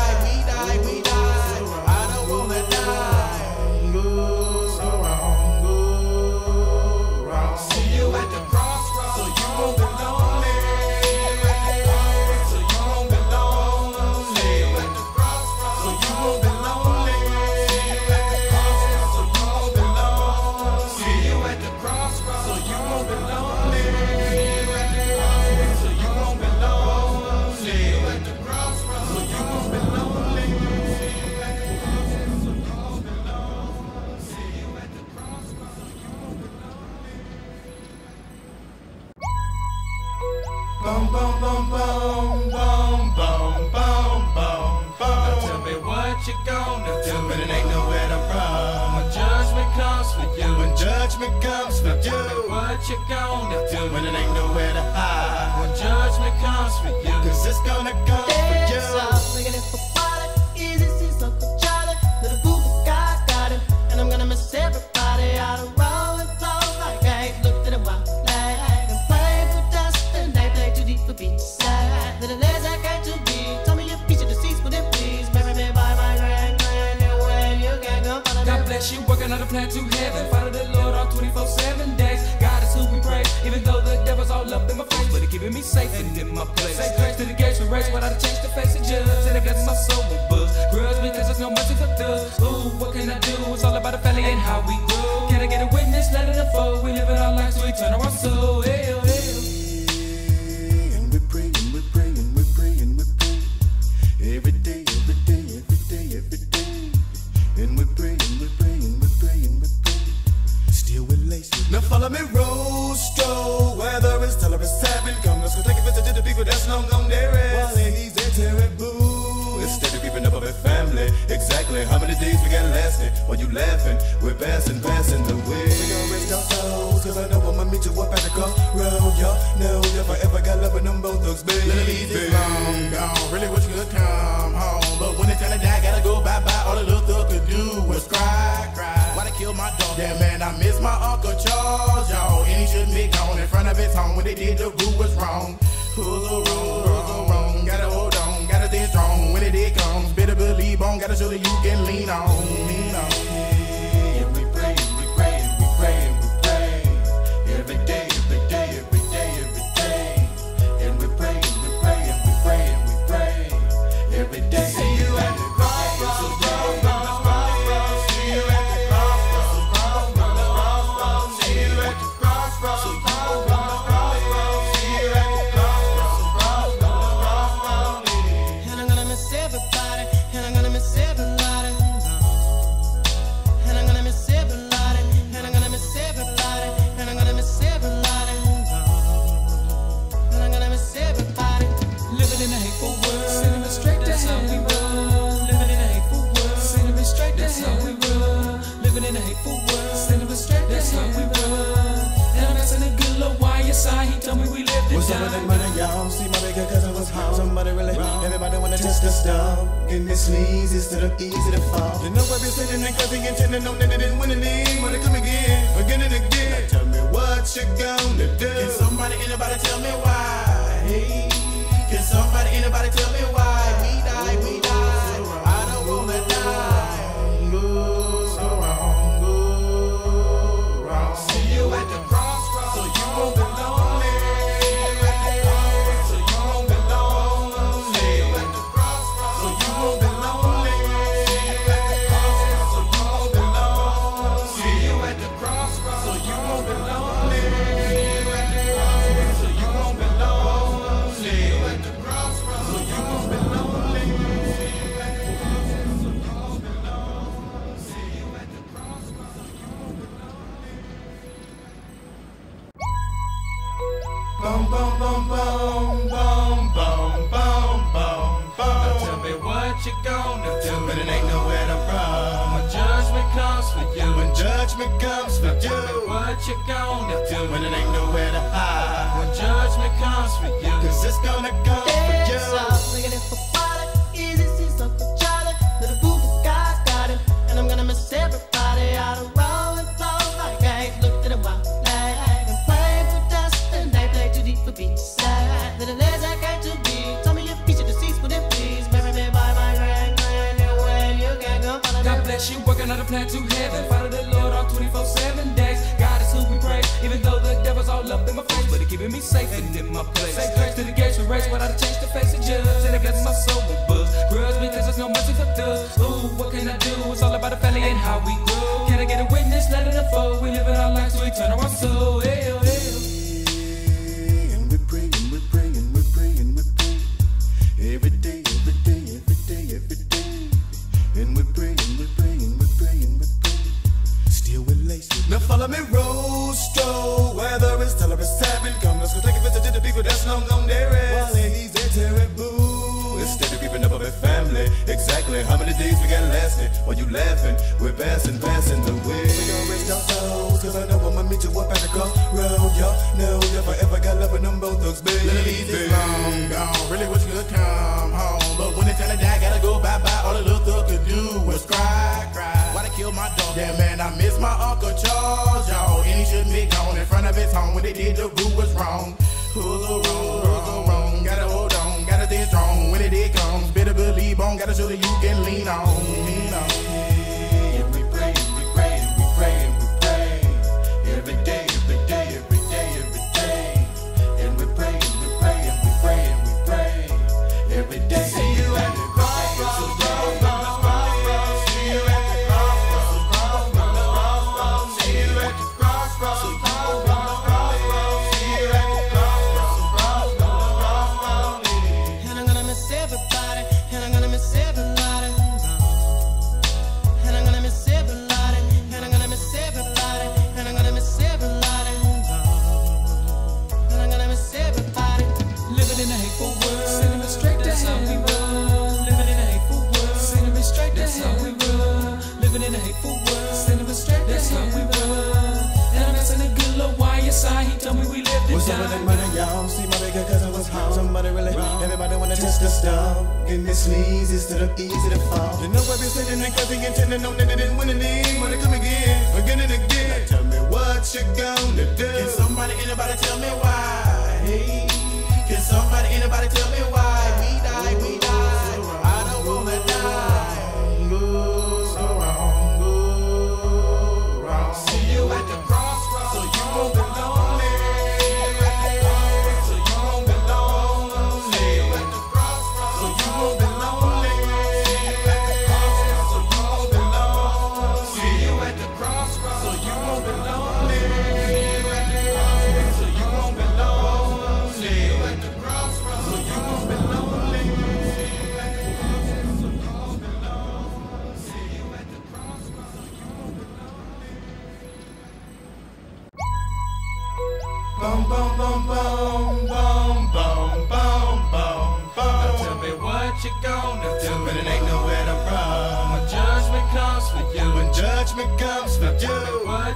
She working on a plan to heaven. Follow the Lord all 24 7 days. God is who we praise. Even though the devil's all up in my face, but he keeping me safe and in my place. Say grace to the gates we race without a change to face the judge. And I guess my soul will buzz. Grudge because there's no mercy for thugs. Ooh, what can I do? It's all about the family and how we grow. Can I get a witness? Let it unfold. We living our lives to eternal. Our soul. Hey, oh, hey. Now follow me, Rosto. Weather is till it's seven. Come, let's go take a visit to the people that's long gone there. While he's in terrible. Instead of keeping up with family. Exactly how many days we got lasting? While you laughing, we're passing, passing the way. We gon' raise our souls, cause I know I'ma meet you up at the crossroad. Y'all know if I ever got love with them Bone thugs, baby. Little Eazy, long gone. Really wish you could come home. But when it's time to die, gotta go bye bye all alone my dog. Yeah, man, I miss my Uncle Charles, y'all. And he shouldn't be gone in front of his home. When they did, the root was wrong. Rules the wrong, rules are wrong. Gotta hold on, gotta stay strong. When it did comes, better believe on. Gotta show that you can lean on. a star. And this leads instead of easy to fall. You know I've been sitting and cussing and telling no that it didn't win any. Wanna come again, again and again. Tell me what you gonna do. Can somebody, anybody tell me why? Hey. Can somebody, anybody tell me why?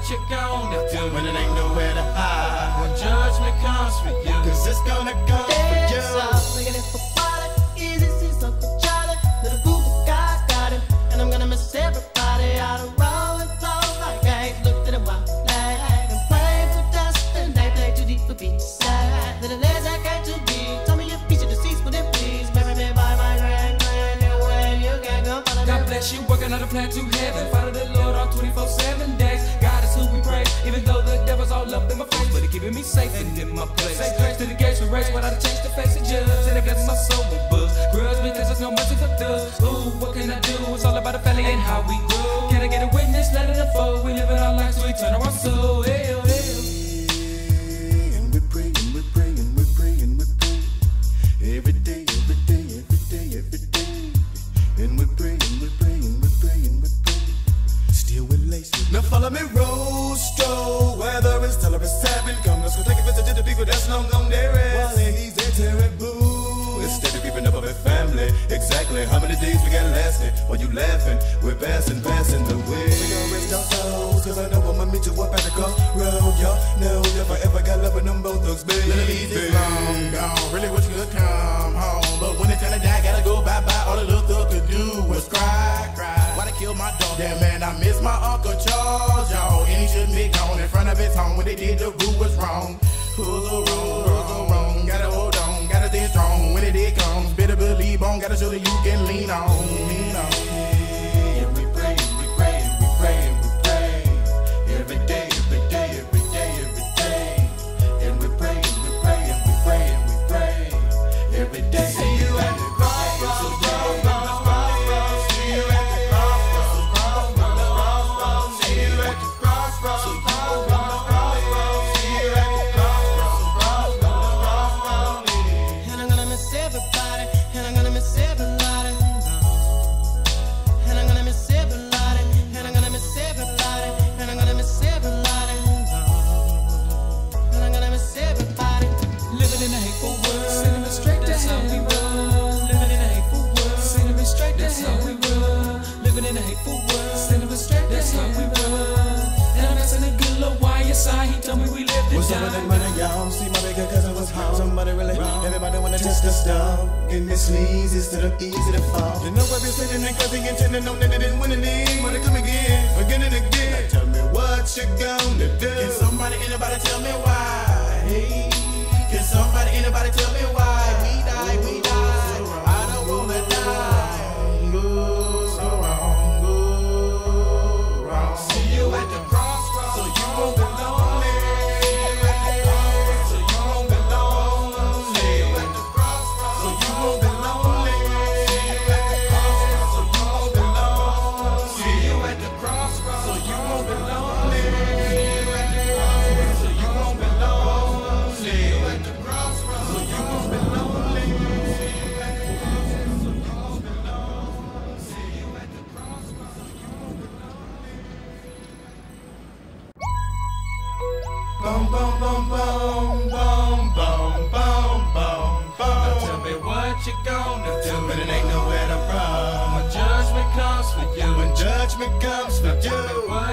What you gonna do when it ain't nowhere to hide. when judgment comes for you. Cause it's gonna come for you. up, making it for Wally. Eazy sees Uncle Charlie. Little boo boo guy's got him. And I'm gonna miss everybody out of row and flow like eggs. Looked at him while and played for dust. And they play too deep for beats. Little legs I came to be. Tell me your feature deceased, but then please. Marry me by my grand. Your way, you can go follow God bless you, working on a plan to heaven. Follow the Lord all 24 7 days. The devil's all up in my face. But he keeping me safe and in my place. Say grace to the gates we race without a change the face of judge. And it blesses my soul with books. Grudge because there's no mercy for thugs. Ooh, what can I do? It's all about the family and how we grow. Can I get a witness? Let it unfold. We living our lives, so we turn our soul. Hey, oh, oh. And exactly how many days we got lasting? While you laughing, we're passing, passing the way. We gon' rest our souls, cause I know I'ma meet you up at the crossroad. Y'all know if I ever got love with them both thugs, baby. Little Eazy long gone. Really wish you could come home. But when it's time to die, gotta go bye bye. All the little thug could do was cry, cry. Why they kill my dog? Yeah, man, I miss my Uncle Charles, y'all. And he shouldn't be gone in front of his home. When they did, the rule was wrong. Who's so wrong? Gotta show that you can lean on. Test the stuff. This sleaze instead of easy to fall. You know I've been sitting there cause he intending on that it didn't win any. Wanna come again, again and again. Now tell me what you gonna do. Can somebody, anybody tell me why? Hey, can somebody, anybody tell me why?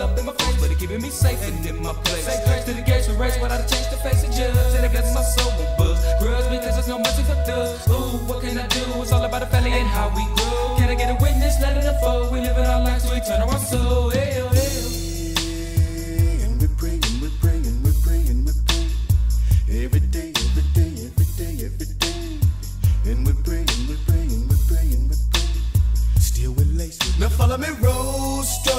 up in my face. But he keeping me safe and in my place. Say grace to the gates we race without a change the face of judge. And it blesses my soul with buzz. Grudge because there's no mercy for thugs. Ooh, what can I do? It's all about the family and how we grow. Can I get a witness? Let it unfold. We live in our lives, we turn our soul. Hey, oh, hey. Oh. And we're praying, we're praying, we're praying, we're praying. Every day, every day, every day, every day. And we're praying, we're praying, we're praying, we're praying. Still with laces. Now follow me, Rosto.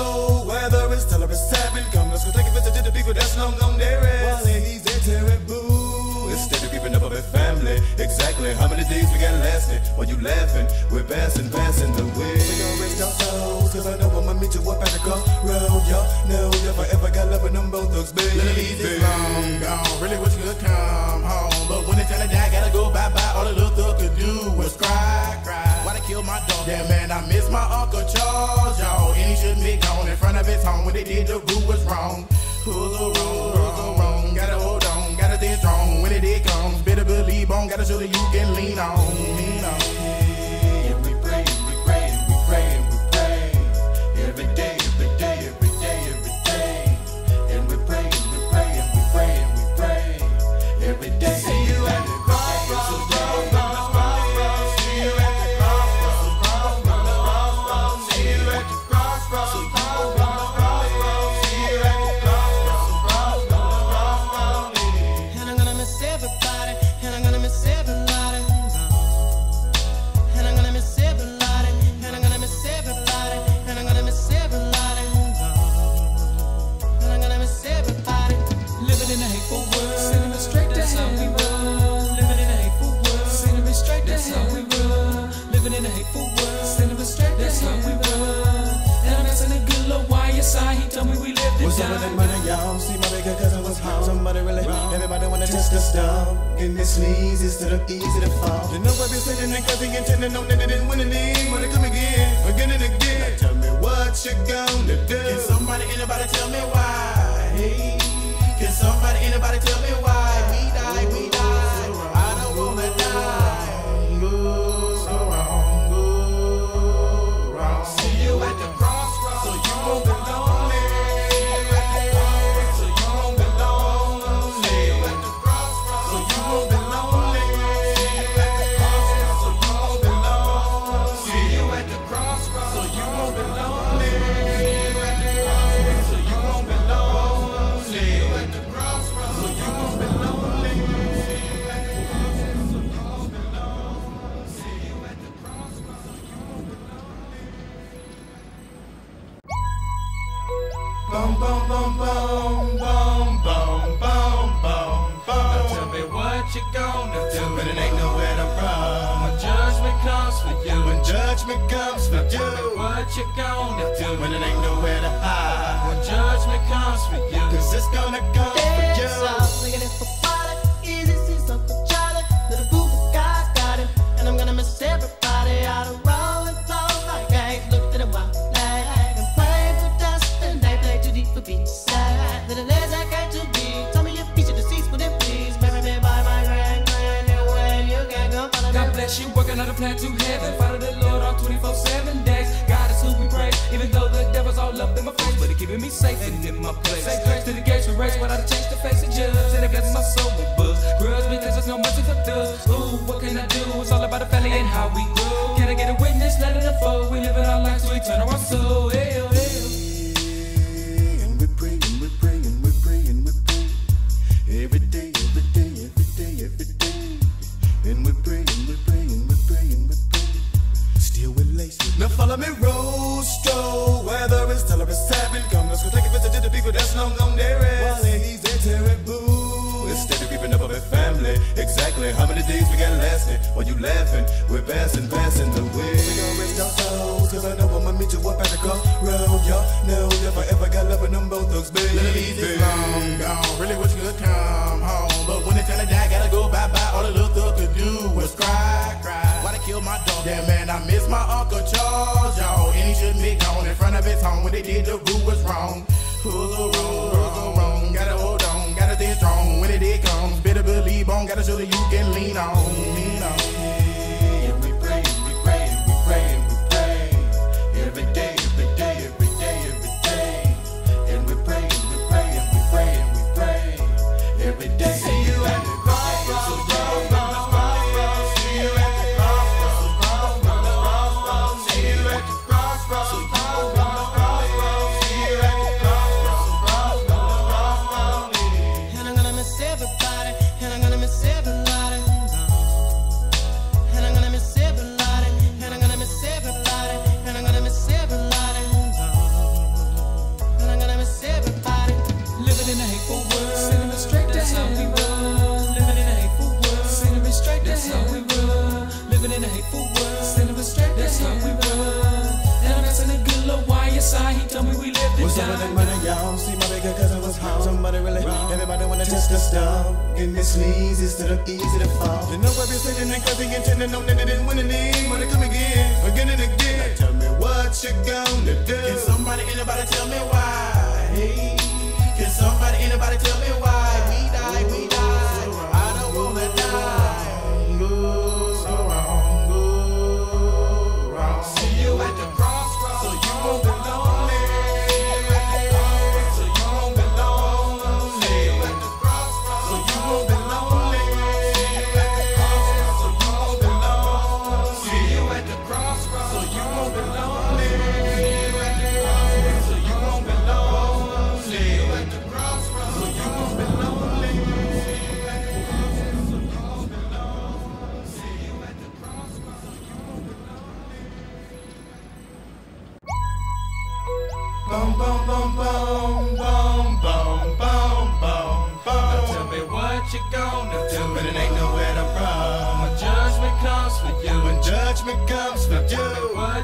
Let's take a visit to the people that's long gone there. While he's there, terrible. Instead of keeping up with family. Exactly how many days we got lasting? While you laughing, we're passing, passing the way. We gon' rest our souls, cause I know I'ma meet you up at the crossroad. Y'all know if I ever got love with them both thugs, baby. Little Eazy long gone. Really wish you could come home. But when it's time to die, gotta go bye bye. All the little Why they kill my dog? Damn man, I miss my Uncle Charles, y'all. And he shouldn't be gone in front of his home. When they did, the rule was wrong. Who's so wrong? Who's so wrong? Gotta hold on, gotta stay strong. When it did comes, better believe on. Gotta show that you can lean on, test the stuff. Getting this sleaze instead of easy to fall. You know what they saying, cause he intending on that they didn't win any. Wanna come again, again and again. Now tell me what you gonna do. Can somebody, anybody tell me why? Hey, can somebody, anybody tell me why? You. gonna do. When it ain't nowhere to hide. When judgment comes for you. Cause it's gonna come for you. It's all looking for. Eazy sees Uncle Charlie. Little boo guy got him. And I'm gonna miss everybody out of roll and flow like I ain't looked at a while. Like and play for dust and they play too deep for beachside. Little legs I got too big. Tell me your feature deceased, but then please marry me by my grand grand new. You can go follow God bless you, working on a plan to heaven. Follow the Lord all 24 7 days. Devil's all up in my face. But he keeping me safe and in my place. Say grace to the gates we race without a change to face the judge. And it blesses my soul with buzz. Grudge because there's no mercy for thugs. Ooh, what can I do? It's all about the family and how we grow. Can I get a witness? Let it unfold. We live in our lives, we turn our soul. Hey, hey,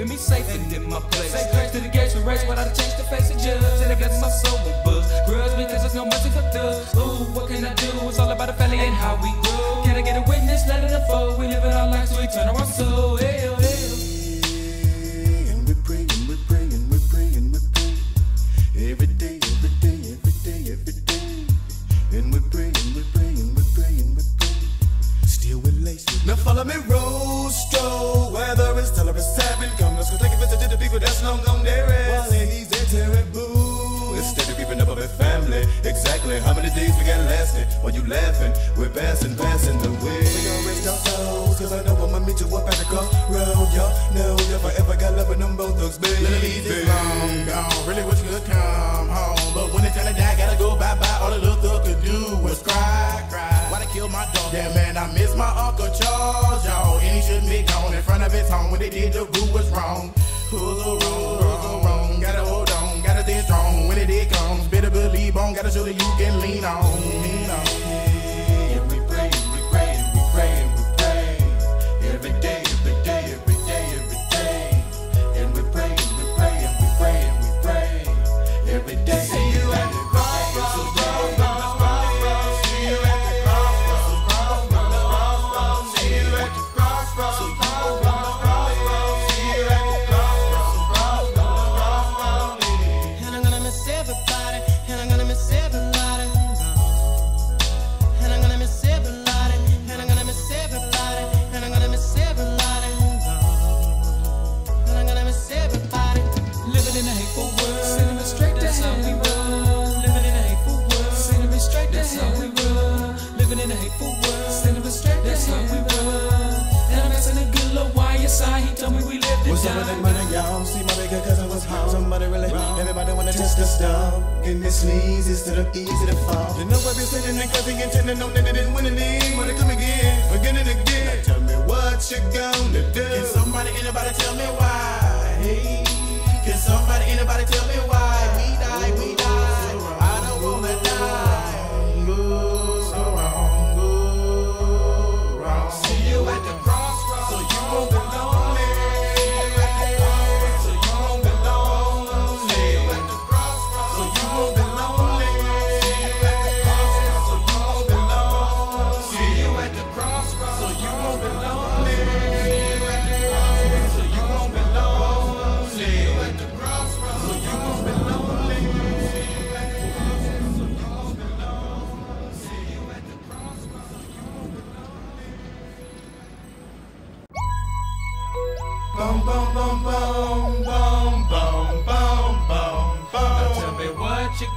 keeping me safe and in my place. Say grace to the gates of race but I change the face of judge. And I got my soul with books. Grudge because there's no mercy of dust. Ooh, what can I do? It's all about the family and how we grow. Can I get a witness? Let it unfold. We live in our lives, so we turn our soul. Ew, hey.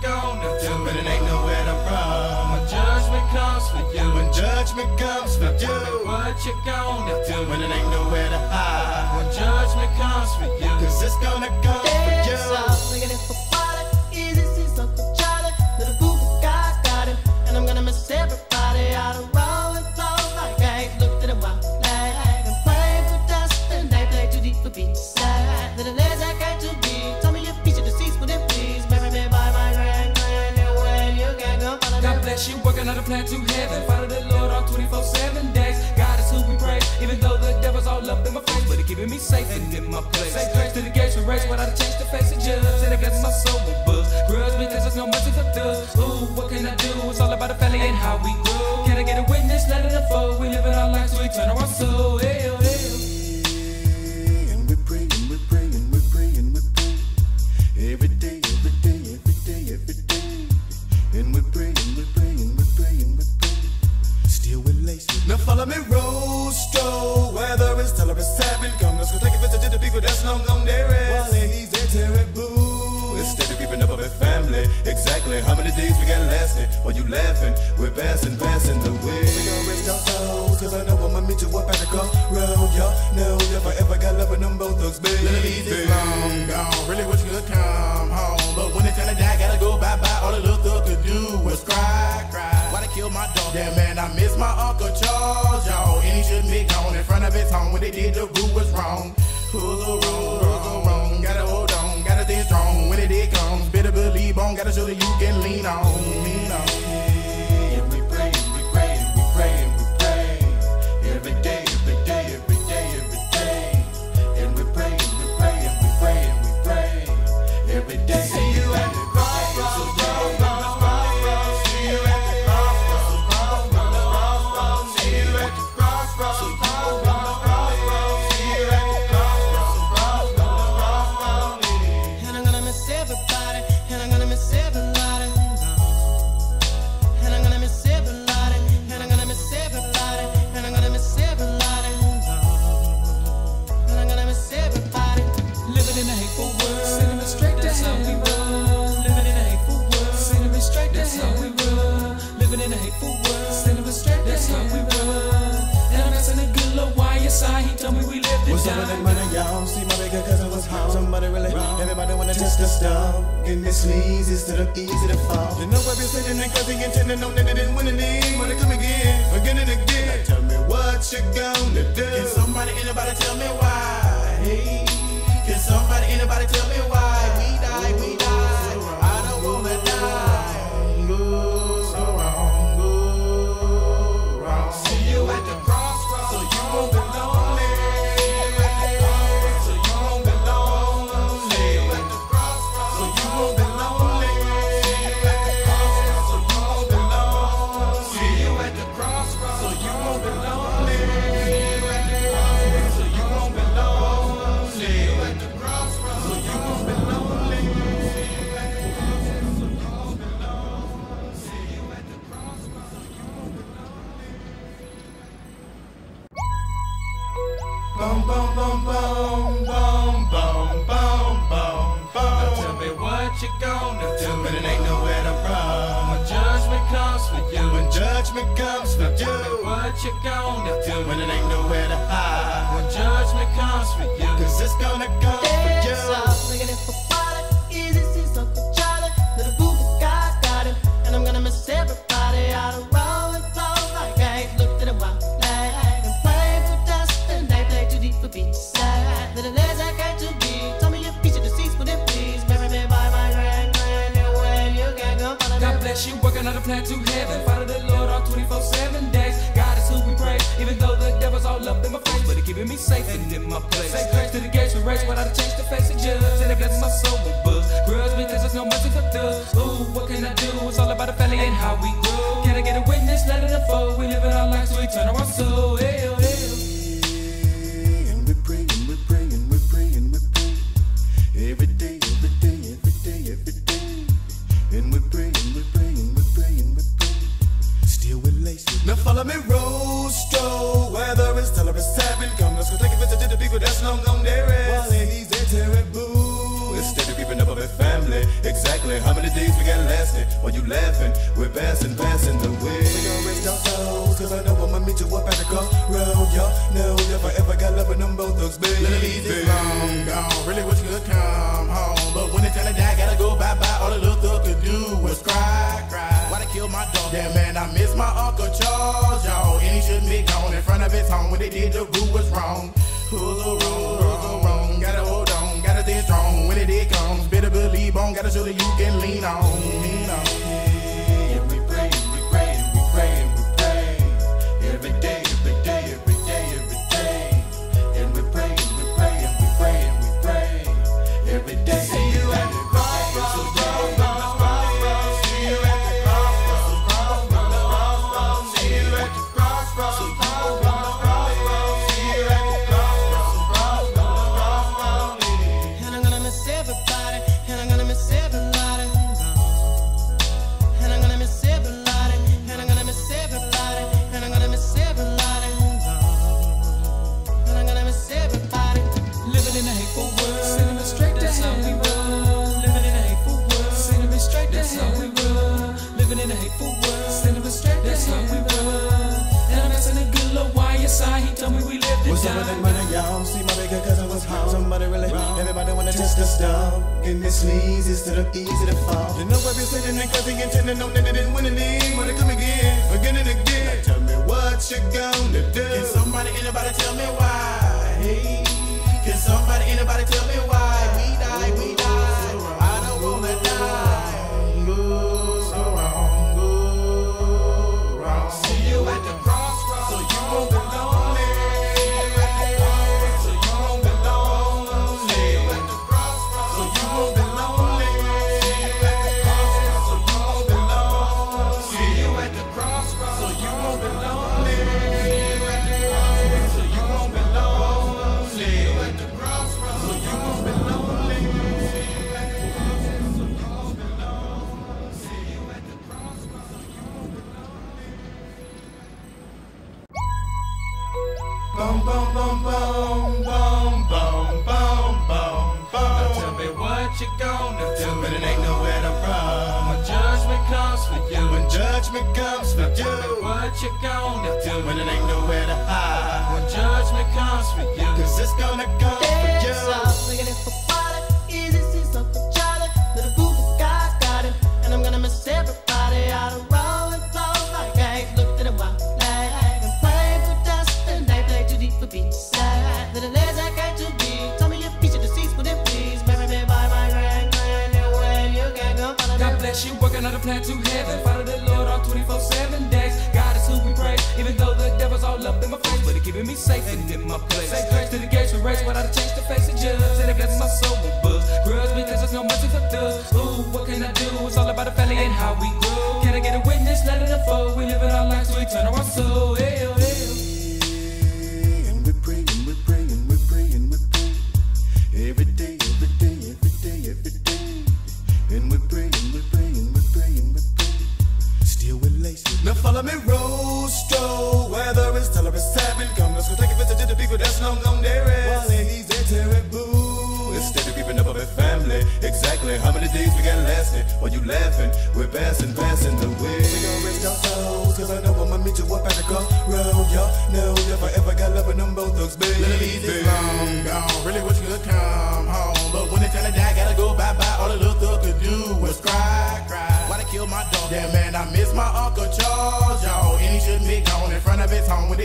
gone to do. But it ain't nowhere to run. When judgment comes for you. When judgment comes for you. What you gonna do? When it ain't nowhere to hide. When judgment comes for you. Cause it's gonna come for you. It's working on a plan to heaven. Follow the Lord all 24 7 days. God is who we praise, even though the devil's all up in my face. But he keeping me safe and in my place. Say grace to the gates we race, a change to face the judge. And blesses my soul with buzz. Grudge because there's no mercy for thugs. Ooh, what can I do? It's all about the family and how we grow. Can I get a witness? Let it unfold. We live in our lives to eternal our soul. Hell, oh, hell. Laughing, we're passing, passing the way. We gon' rest our souls, cause I know I'ma meet you up at the crossroad. Y'all know if I ever got love with them both thugs, baby. Little Eazy long gone. Really wish you could come home. But when it's time to die, gotta go bye bye. All the little thug could do was cry, cry. Why they kill my dog? Damn man, I miss my Uncle Charles, y'all. And he shouldn't be gone in front of his home. When they did, the boo was wrong. Who's so wrong? Who's wrong? Gotta hold on, gotta stay strong. When it did comes, better believe on. Gotta show that you can lean on, the stone. Getting this knees instead of easy to fall. You know I've been sitting there cause he intending on that they didn't win any. Wanna come again, again and again. Now tell me what you gonna do. Can somebody, anybody tell me why? Hey, can somebody, anybody tell me why? What you gonna do. When it ain't nowhere to hide. When judgment comes for you. Cause it's gonna come for you. all looking it for quality. Eazy, see Uncle Charlie. Little boo boo got him. And I'm gonna miss everybody out of rolling flows like I ain't looked at a while. Like and play for dust and they play too deep for. Little I got too deep. Tell me your piece of the seats, but please. Me by my grand grand. Way you can go follow God bless you, working on a plan to heaven. Follow the Lord all 24 7 days. All up in my face. But he keeping me safe and in my place. Say grace to the gates we race, without a change to face the judge. And it blesses my soul with buzz. Grudge because there's no mercy for thugs. Ooh, what can I do? It's all about the family and how we grow. Can I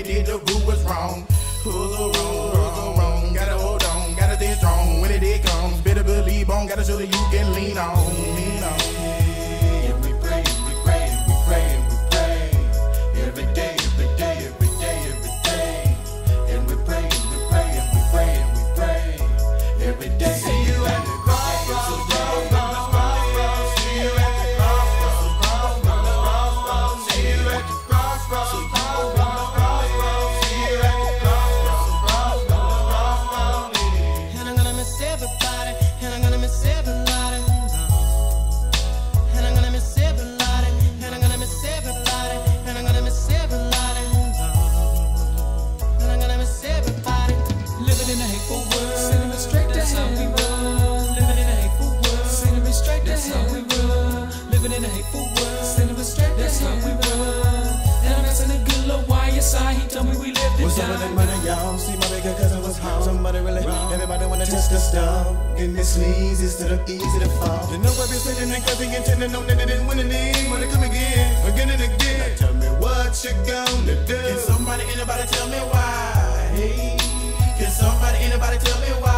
did, the boo was wrong. Who's wrong, who's wrong, gotta hold on, gotta stay strong. When it comes, better believe on, gotta show that you can lean on. And this leads us to the easy to fall. You know I've been sitting and cussing and telling them that it is winning league. Wanna come again, again and again. Now tell me what you gonna do. Can somebody, anybody tell me why? Hey, can somebody, anybody tell me why?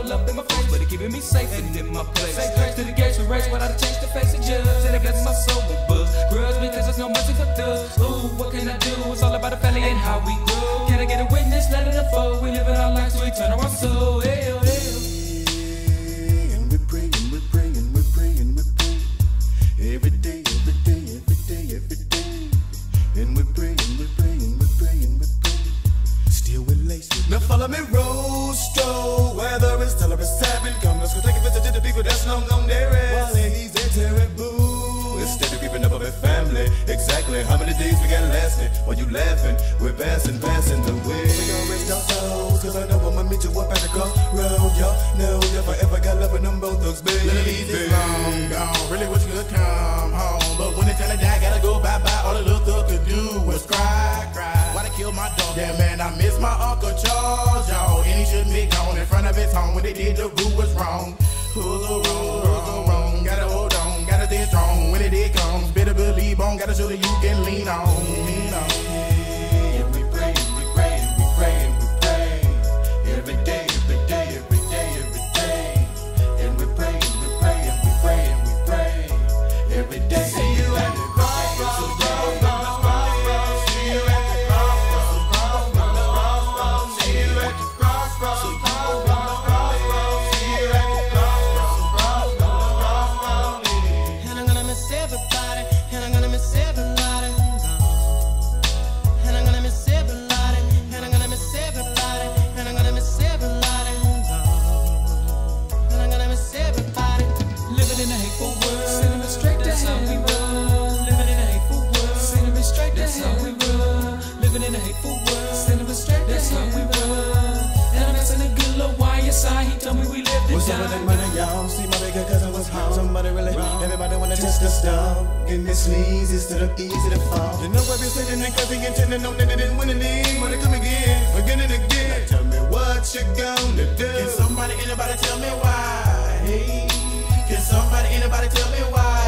all up in my face. But he keeping me safe and in my place. Say grace to the gates we race a change to face the judge. And it blesses my soul with buzz. Grudge because there's no mercy for thugs. Ooh, what can I do? It's all about the family and how we grow. Can I get a witness? Let it unfold. We live in our lives, we turn our soul. Oh, up at the crossroad. Y'all know if I ever got love with them both thugs, baby. Little Eazy long gone. Really wish you could come home. But when it's time to die, gotta go bye bye. All the little thug could do was cry, cry. Why they kill my dog? Yeah, man, I miss my Uncle Charles, y'all. And he shouldn't be gone in front of his home. When they did, the rule test the stuff. Getting this sleazy instead of easy to fall. You know what you're sitting in cause he intending on that it didn't win any. Wanna come again, again and again. Now tell me what you gonna do. Can somebody, anybody tell me why? Hey, can somebody, anybody tell me why?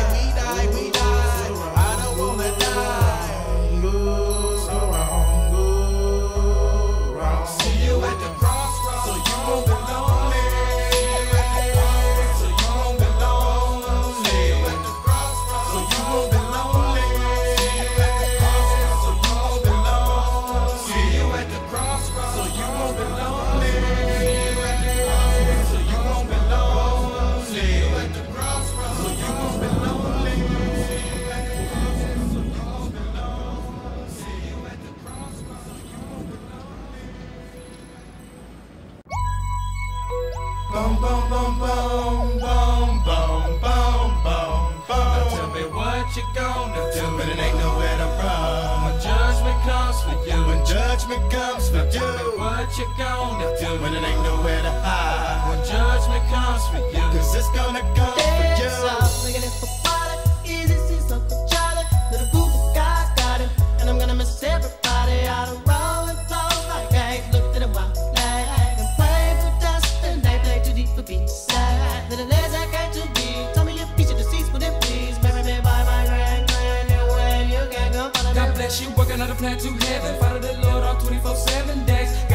You. gonna do. When it ain't nowhere to hide. When judgment comes for you. Cause it's gonna come for you. all looking at for Wally. Eazy sees Uncle Charlie. Little boo guy's got him. And I'm gonna miss everybody out of rolling flows like eggs. Looked at a wild flag and played for dust. And they play too deep for B-side. Little legs I got to be. Tell me your feature deceased, would it please? Marry me by my grand, grand new. You can go follow God bless you, working on a plan to heaven. Follow the Lord all 24 7 days.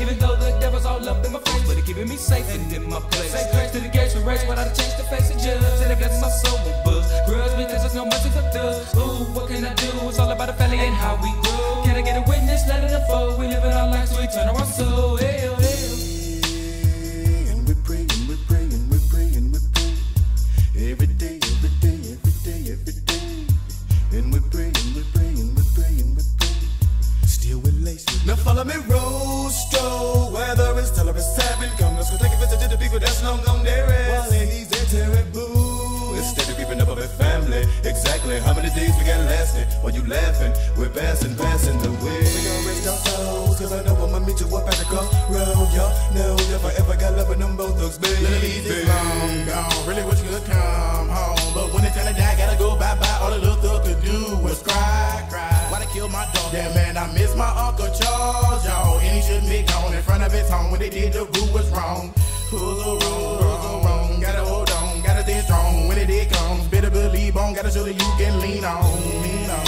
Even though the devil's all up in my face. But he keeping me safe and in my place. Say grace to the gates we race without a change the face of judge. And it blesses my soul with buzz. Grudge because there's no mercy for thugs. Ooh, what can I do? It's all about the family and how we grow. Can I get a witness? Let it unfold. We live in our lives, we turn our soul. Oh, days we got lasting. While you laughing, we're passing, passing the way. We gon' rest our souls, cause I know I'ma meet you up at the crossroad. Y'all know if I ever got love with them Bone thugs, baby. Literally this long gone, really wish you could come home. But when it's time to die, gotta go bye-bye. All the little thug could do was cry, cry. Why they kill my dog? Damn, man, I miss my Uncle Charles, y'all. And he should be gone in front of his home. When they did, the boo was wrong. Who's wrong, who's wrong? Gotta hold on, gotta stay strong when it comes, got a shoulder you can lean on. Lean on.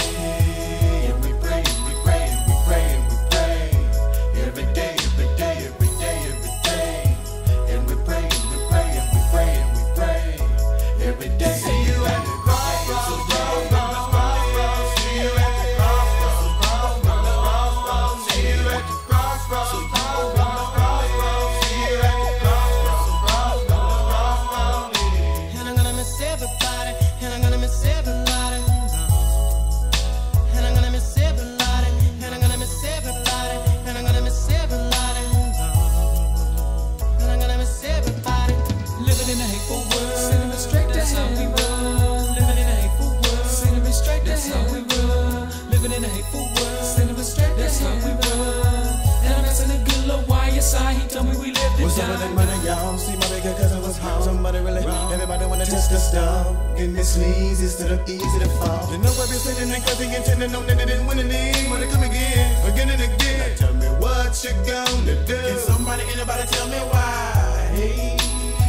stop. Goodness leads, it's to the easy to fall. You know I've been sitting and cussing and telling them that they didn't win a league. Wanna come again, again and again. Now tell me what you gonna do. Can somebody, anybody tell me why? Hey,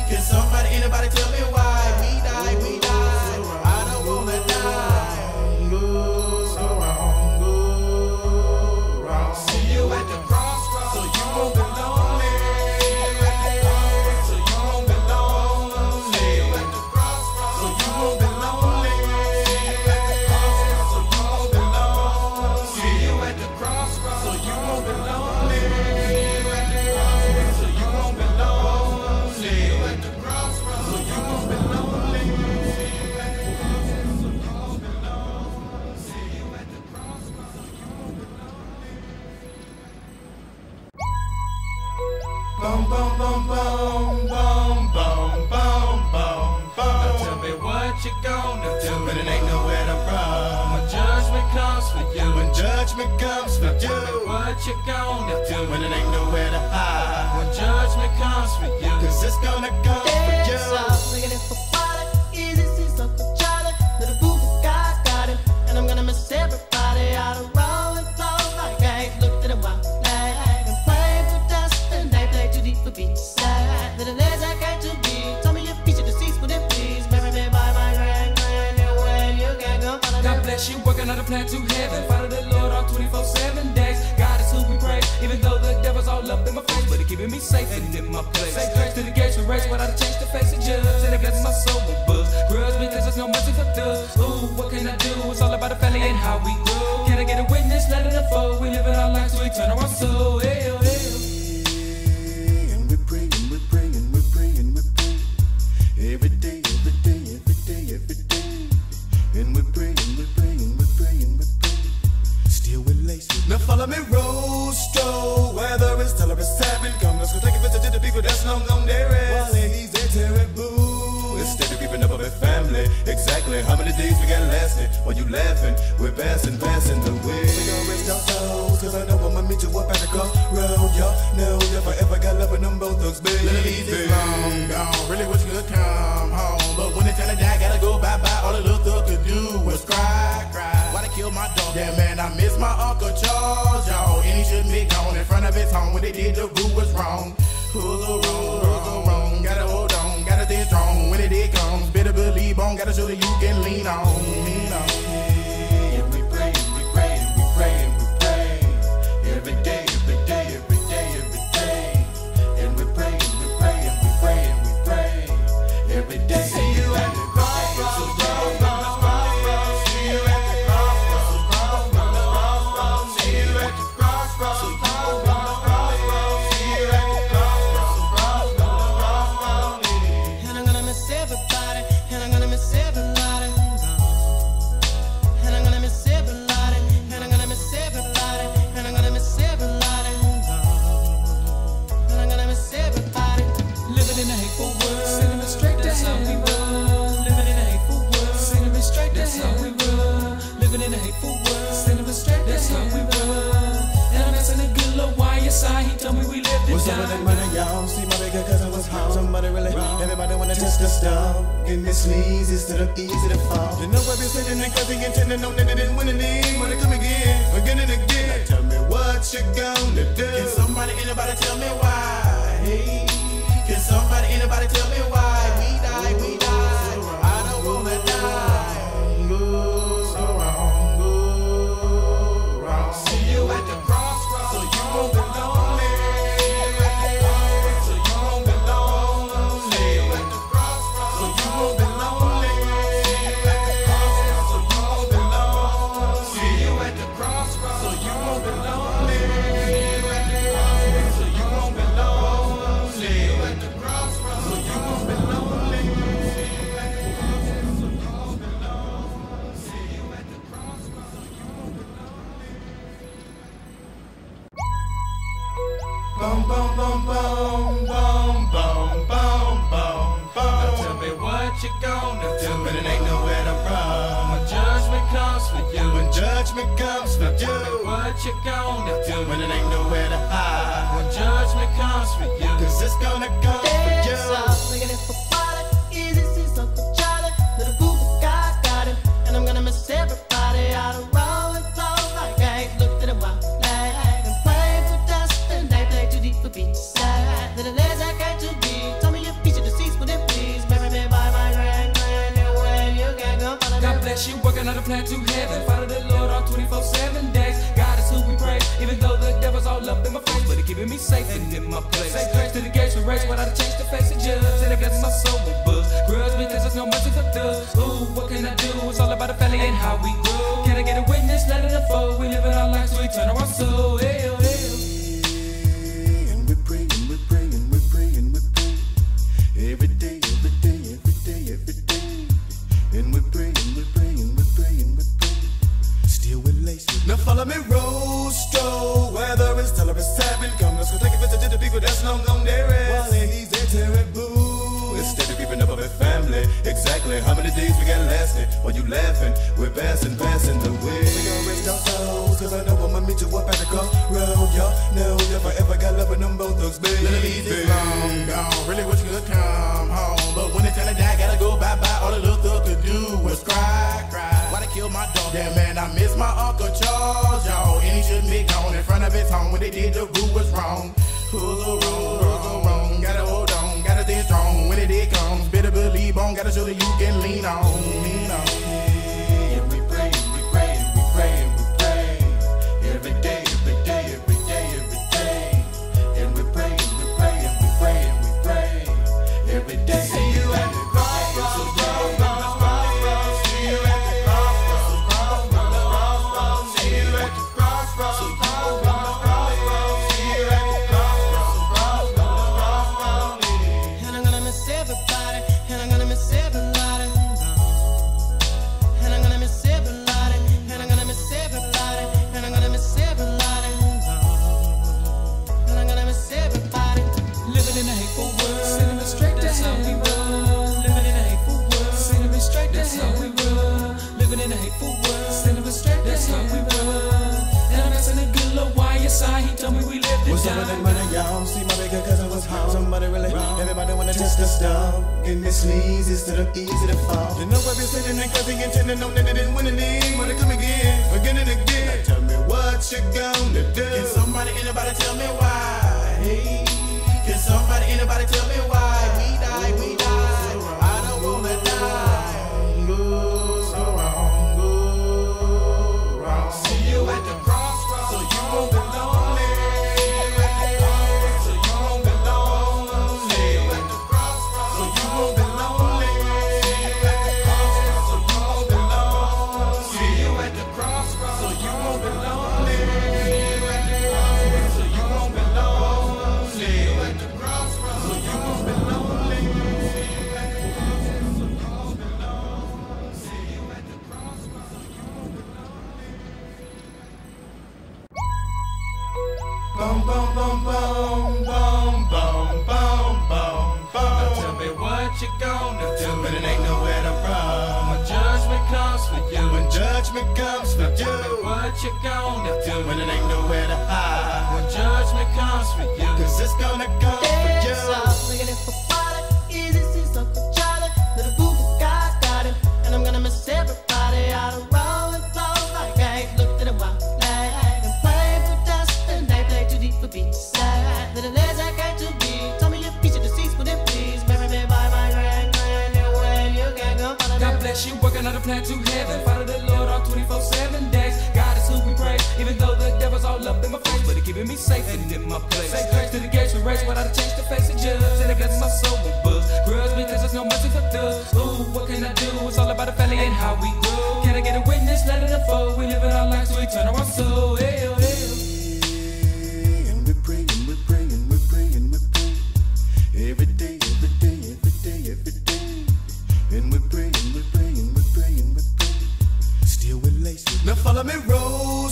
can somebody, anybody tell me why? Working on the plan to heaven. Follow the Lord all 24 7 days. God is who we praise, even though the devil's all up in my face. But he keeping me safe and in my place. Say grace to the gates we race, without a change to face the judge. And I guess my soul will buzz. Grudge because there's no mercy for thugs. Ooh, what can I do? It's all about the family and how we grow. Can I get a witness? Let it unfold. We live in our lives, so we turn our soul. Hell, oh, hell. Oh. Follow me, Rosto. Whether it's tell or it's seven. Come, let's go take a visit to the people that's long gone there. While ladies, they terrible. Instead of keeping up with family. Exactly how many days we got lasting? While you laughing, we're passing, passing the way. Cigarettes don't toes, cause I know I'ma meet you up at the crossroad. Y'all know if I ever got love with them Bone thugs, baby. Little Eazy long gone. Really wish you could come home. But when it's time to die, gotta go bye bye. All the little thug could do was cry. My dog? Yeah, man, I miss my Uncle Charles, y'all. And he shouldn't be gone in front of his home. When they did, the rule was wrong. So wrong? Who's so wrong? Gotta hold on, gotta stay strong. When the day comes, better believe on. Gotta show that you can lean on, lean on. The stone. Getting this sneeze instead of easy to fall. You know I've been sitting there cause he intended on that they didn't win any. Wanna come again, again and again. Now tell me what you gonna do. Can somebody, anybody tell me why? Hey, can somebody, anybody tell me why? what you gonna do when it ain't nowhere to hide? When judgment comes for you, cause it's gonna come for you. I'm gonna miss everybody roll and like I and for dust and they play too deep. Little I got to tell me if would it please. Me by my. You God bless you, working on the plan to heaven. Follow the Lord all 24 7 days all up in my face, but it keeping me safe and in my place. Say thanks to the gates of race, but I'd change the face of judge. And I guess my soul will buzz. Grudge because there's no mercy for dust. Ooh, what can I do? It's all about the family and how we grow. Can I get a witness? Let it unfold. We live in our lives, so we turn our soul. Hell, oh, oh. hell. follow me, roll.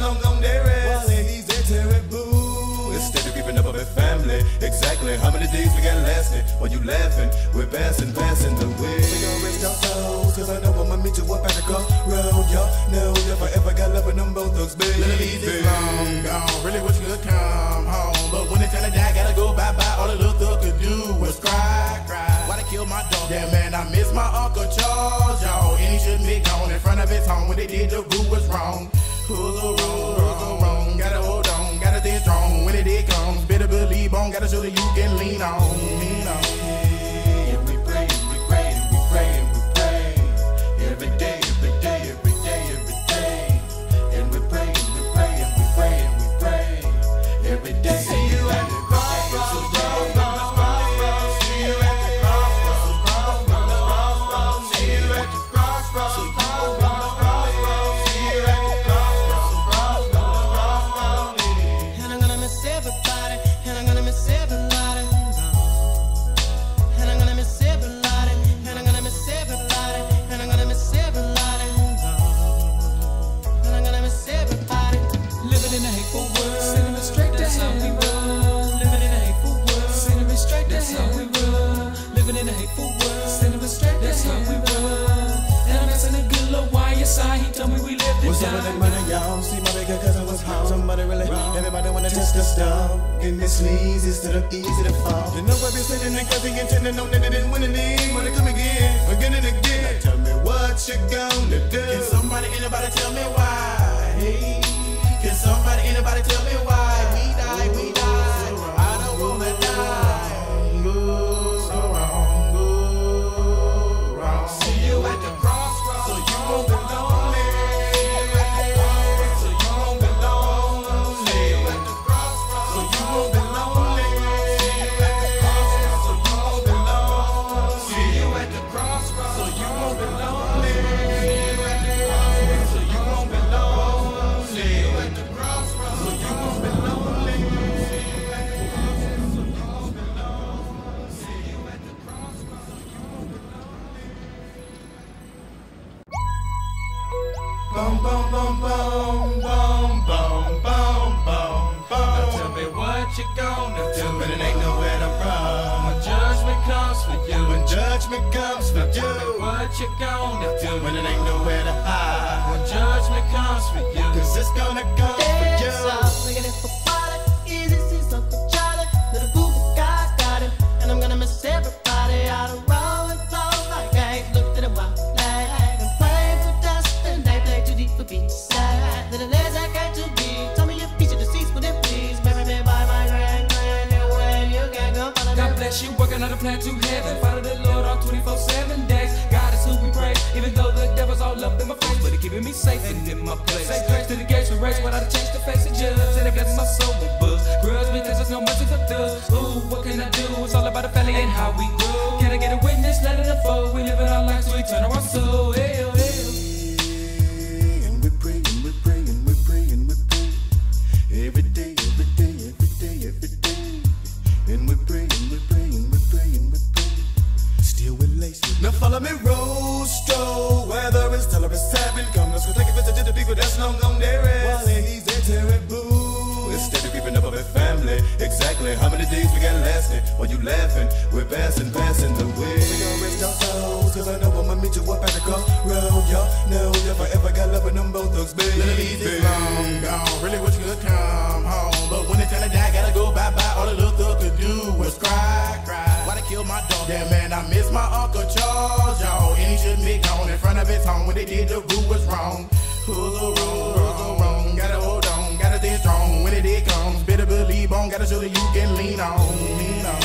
Long gone there is. While he's there, terrible. Instead of keeping up with family. Exactly how many days we got lasting? While you laughing, we're passing, passing the way. We gon' rest our souls, cause I know I'ma meet you up at the crossroad. Y'all know if I ever got love with them Bone thugs, baby. Little Eazy long gone. Really wish you could come home. But when it's time to die, gotta go bye bye. All the little thug could do was cry, cry. Why they kill my dog? Damn man, I miss my Uncle Charles, y'all. And he shouldn't be gone in front of his home. When they did, the root was wrong. Who's the wrong? Who's the wrong? Gotta hold on, gotta stay strong. When it comes, better believe on. Gotta show that you can lean on. The stone. Getting this leads instead of easy to fall. You know I've been sitting and cause he intending on that it didn't win any. Wanna come again, again and again. Now tell me what you gonna do. Can somebody, anybody tell me why? Hey, can somebody, anybody tell me why? What you gonna do. When it ain't nowhere to hide. When judgment comes for you. Cause it's gonna come for you. up, looking for Wally. Eazy sees Uncle Charlie. Little boo boo got him. And I'm gonna miss everybody out of roll and flow like. Looked at a wild flag and played for dust. And they too deep for. Little I got to be. Tell me your feature deceased, but then please. Marry me by my grand grand. Your way you can go follow God bless you, working on a plan to heaven. Follow the Lord all 24 7 days. All up in my face. But he keeping me safe and in my place. Say grace to the gates we race without a change to face the judge. And I guess my soul will buzz. Grudge because there's no mercy for thugs. Ooh, what can I do? It's all about the family and how we grow. Can I get a witness? Let it unfold. We living our lives to eternal our soul. Hey, oh, oh. And How many days we got lasting? While you laughing, we're passing, passing the way. We gon' rest our souls, cause I know I'ma meet you up at the crossroad. Y'all know if I ever got love with them Bone thugs, baby. Little Eazy long gone. Really wish you could come home. But when it's time to die, gotta go bye bye. All the little thug could do was cry, cry. Why they kill my dog? Damn man, I miss my Uncle Charles, y'all. And he shouldn't be gone in front of his home. When they did, the root was wrong. Who's the wrong? Gotta strong. When it comes, better believe on. Gotta show that you can lean on. Lean on.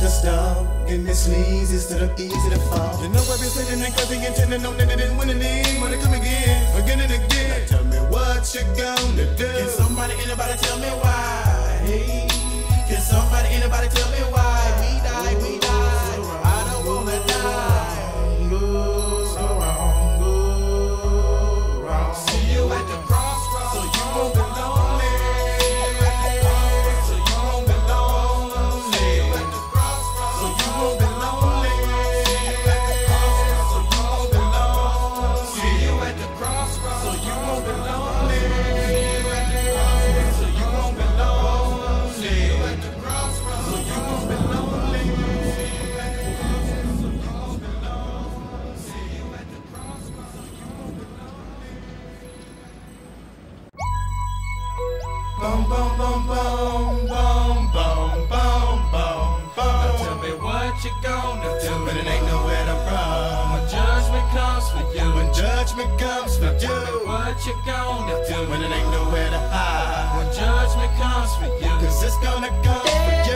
just a stop. And this leads is to the easy to fall. You know I've been sitting and cursing and tending on that it is winning me. Wanna come again, again and again. Now tell me what you're gonna do. Can somebody, anybody tell me why? Hey, can somebody, anybody tell me why? what you gonna do when it ain't nowhere to hide. When judgment comes for you, cause it's gonna come for you.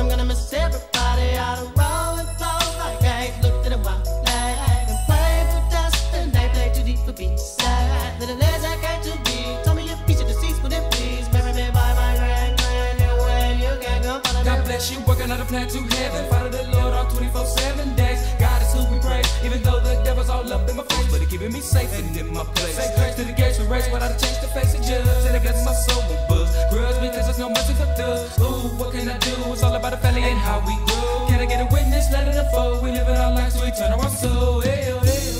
I'm gonna miss everybody out of roll and flow like I ain't looked at a while. Like, And play for dust and they play too deep for beats sad. Little as I got to be. Tell me if piece of deceased would it please. Marry me by my grand grand way You can go follow God bless you, working on a plan to heaven. Follow the Lord all 24-7 days devil's all up in my face, but it keeping me safe and in my place. Say grace to the gates of race, but I'd change the face of judge. And I guess my soul will buzz. Grudge because there's no mercy for dust. Ooh, what can I do? It's all about the family and how we grow. Can I get a witness? Let it unfold. We live in our lives, we turn our soul. Ew, ew.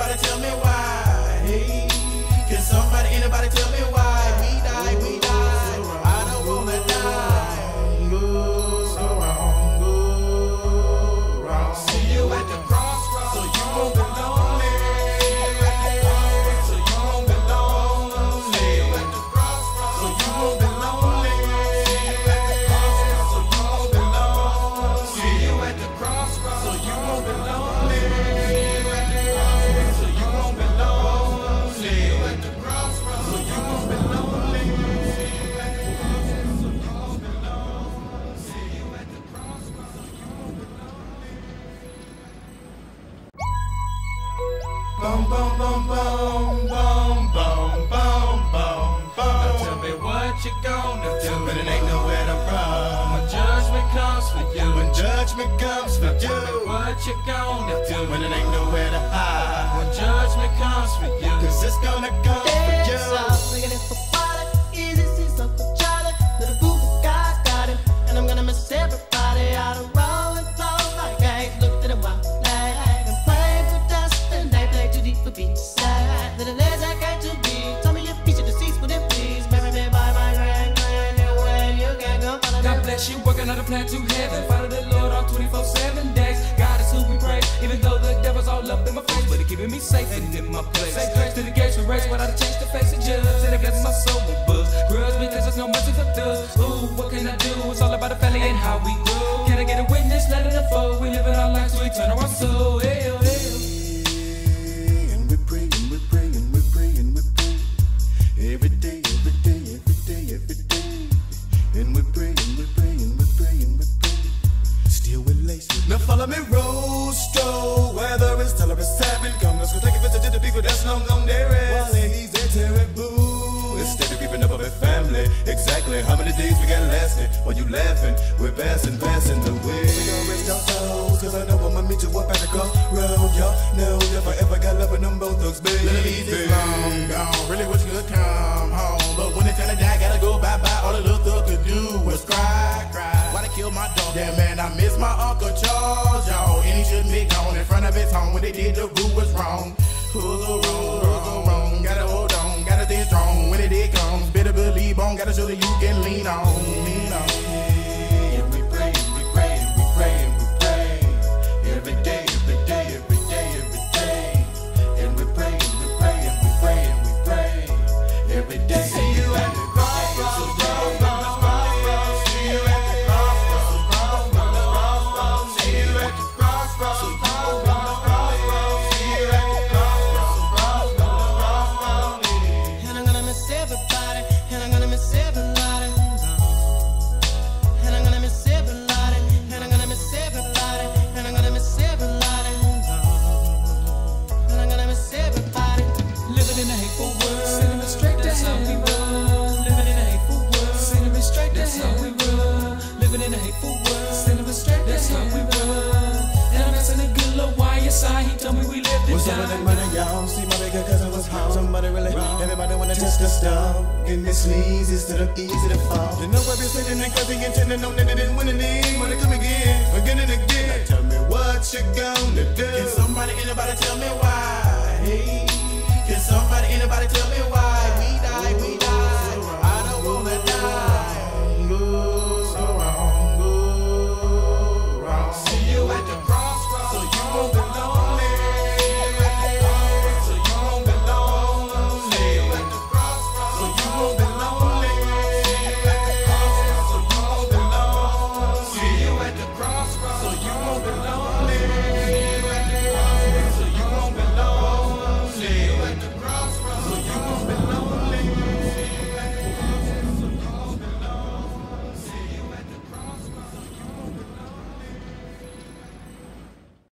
Somebody tell me why. you gonna do when it ain't nowhere to hide? When judgment comes for you, cause it's gonna come for you. I'm gonna miss everybody roll and like looked at while I'm playing for dust too deep for. Little be. Tell me please? Marry me by my. You can go God bless you, working on a plan to heaven. Follow the Lord all 24 7 days all up in my face, but it keeping me safe and in my place. Say grace to the gates of race, i'd change the face of judge. And I guess my soul will buzz. Grudge because there's no message for thugs. Ooh, what can I do? It's all about the family and how we grow. Can I get a witness? Let it unfold. We living our lives, we turn our soul. Hey, oh, hey. Oh.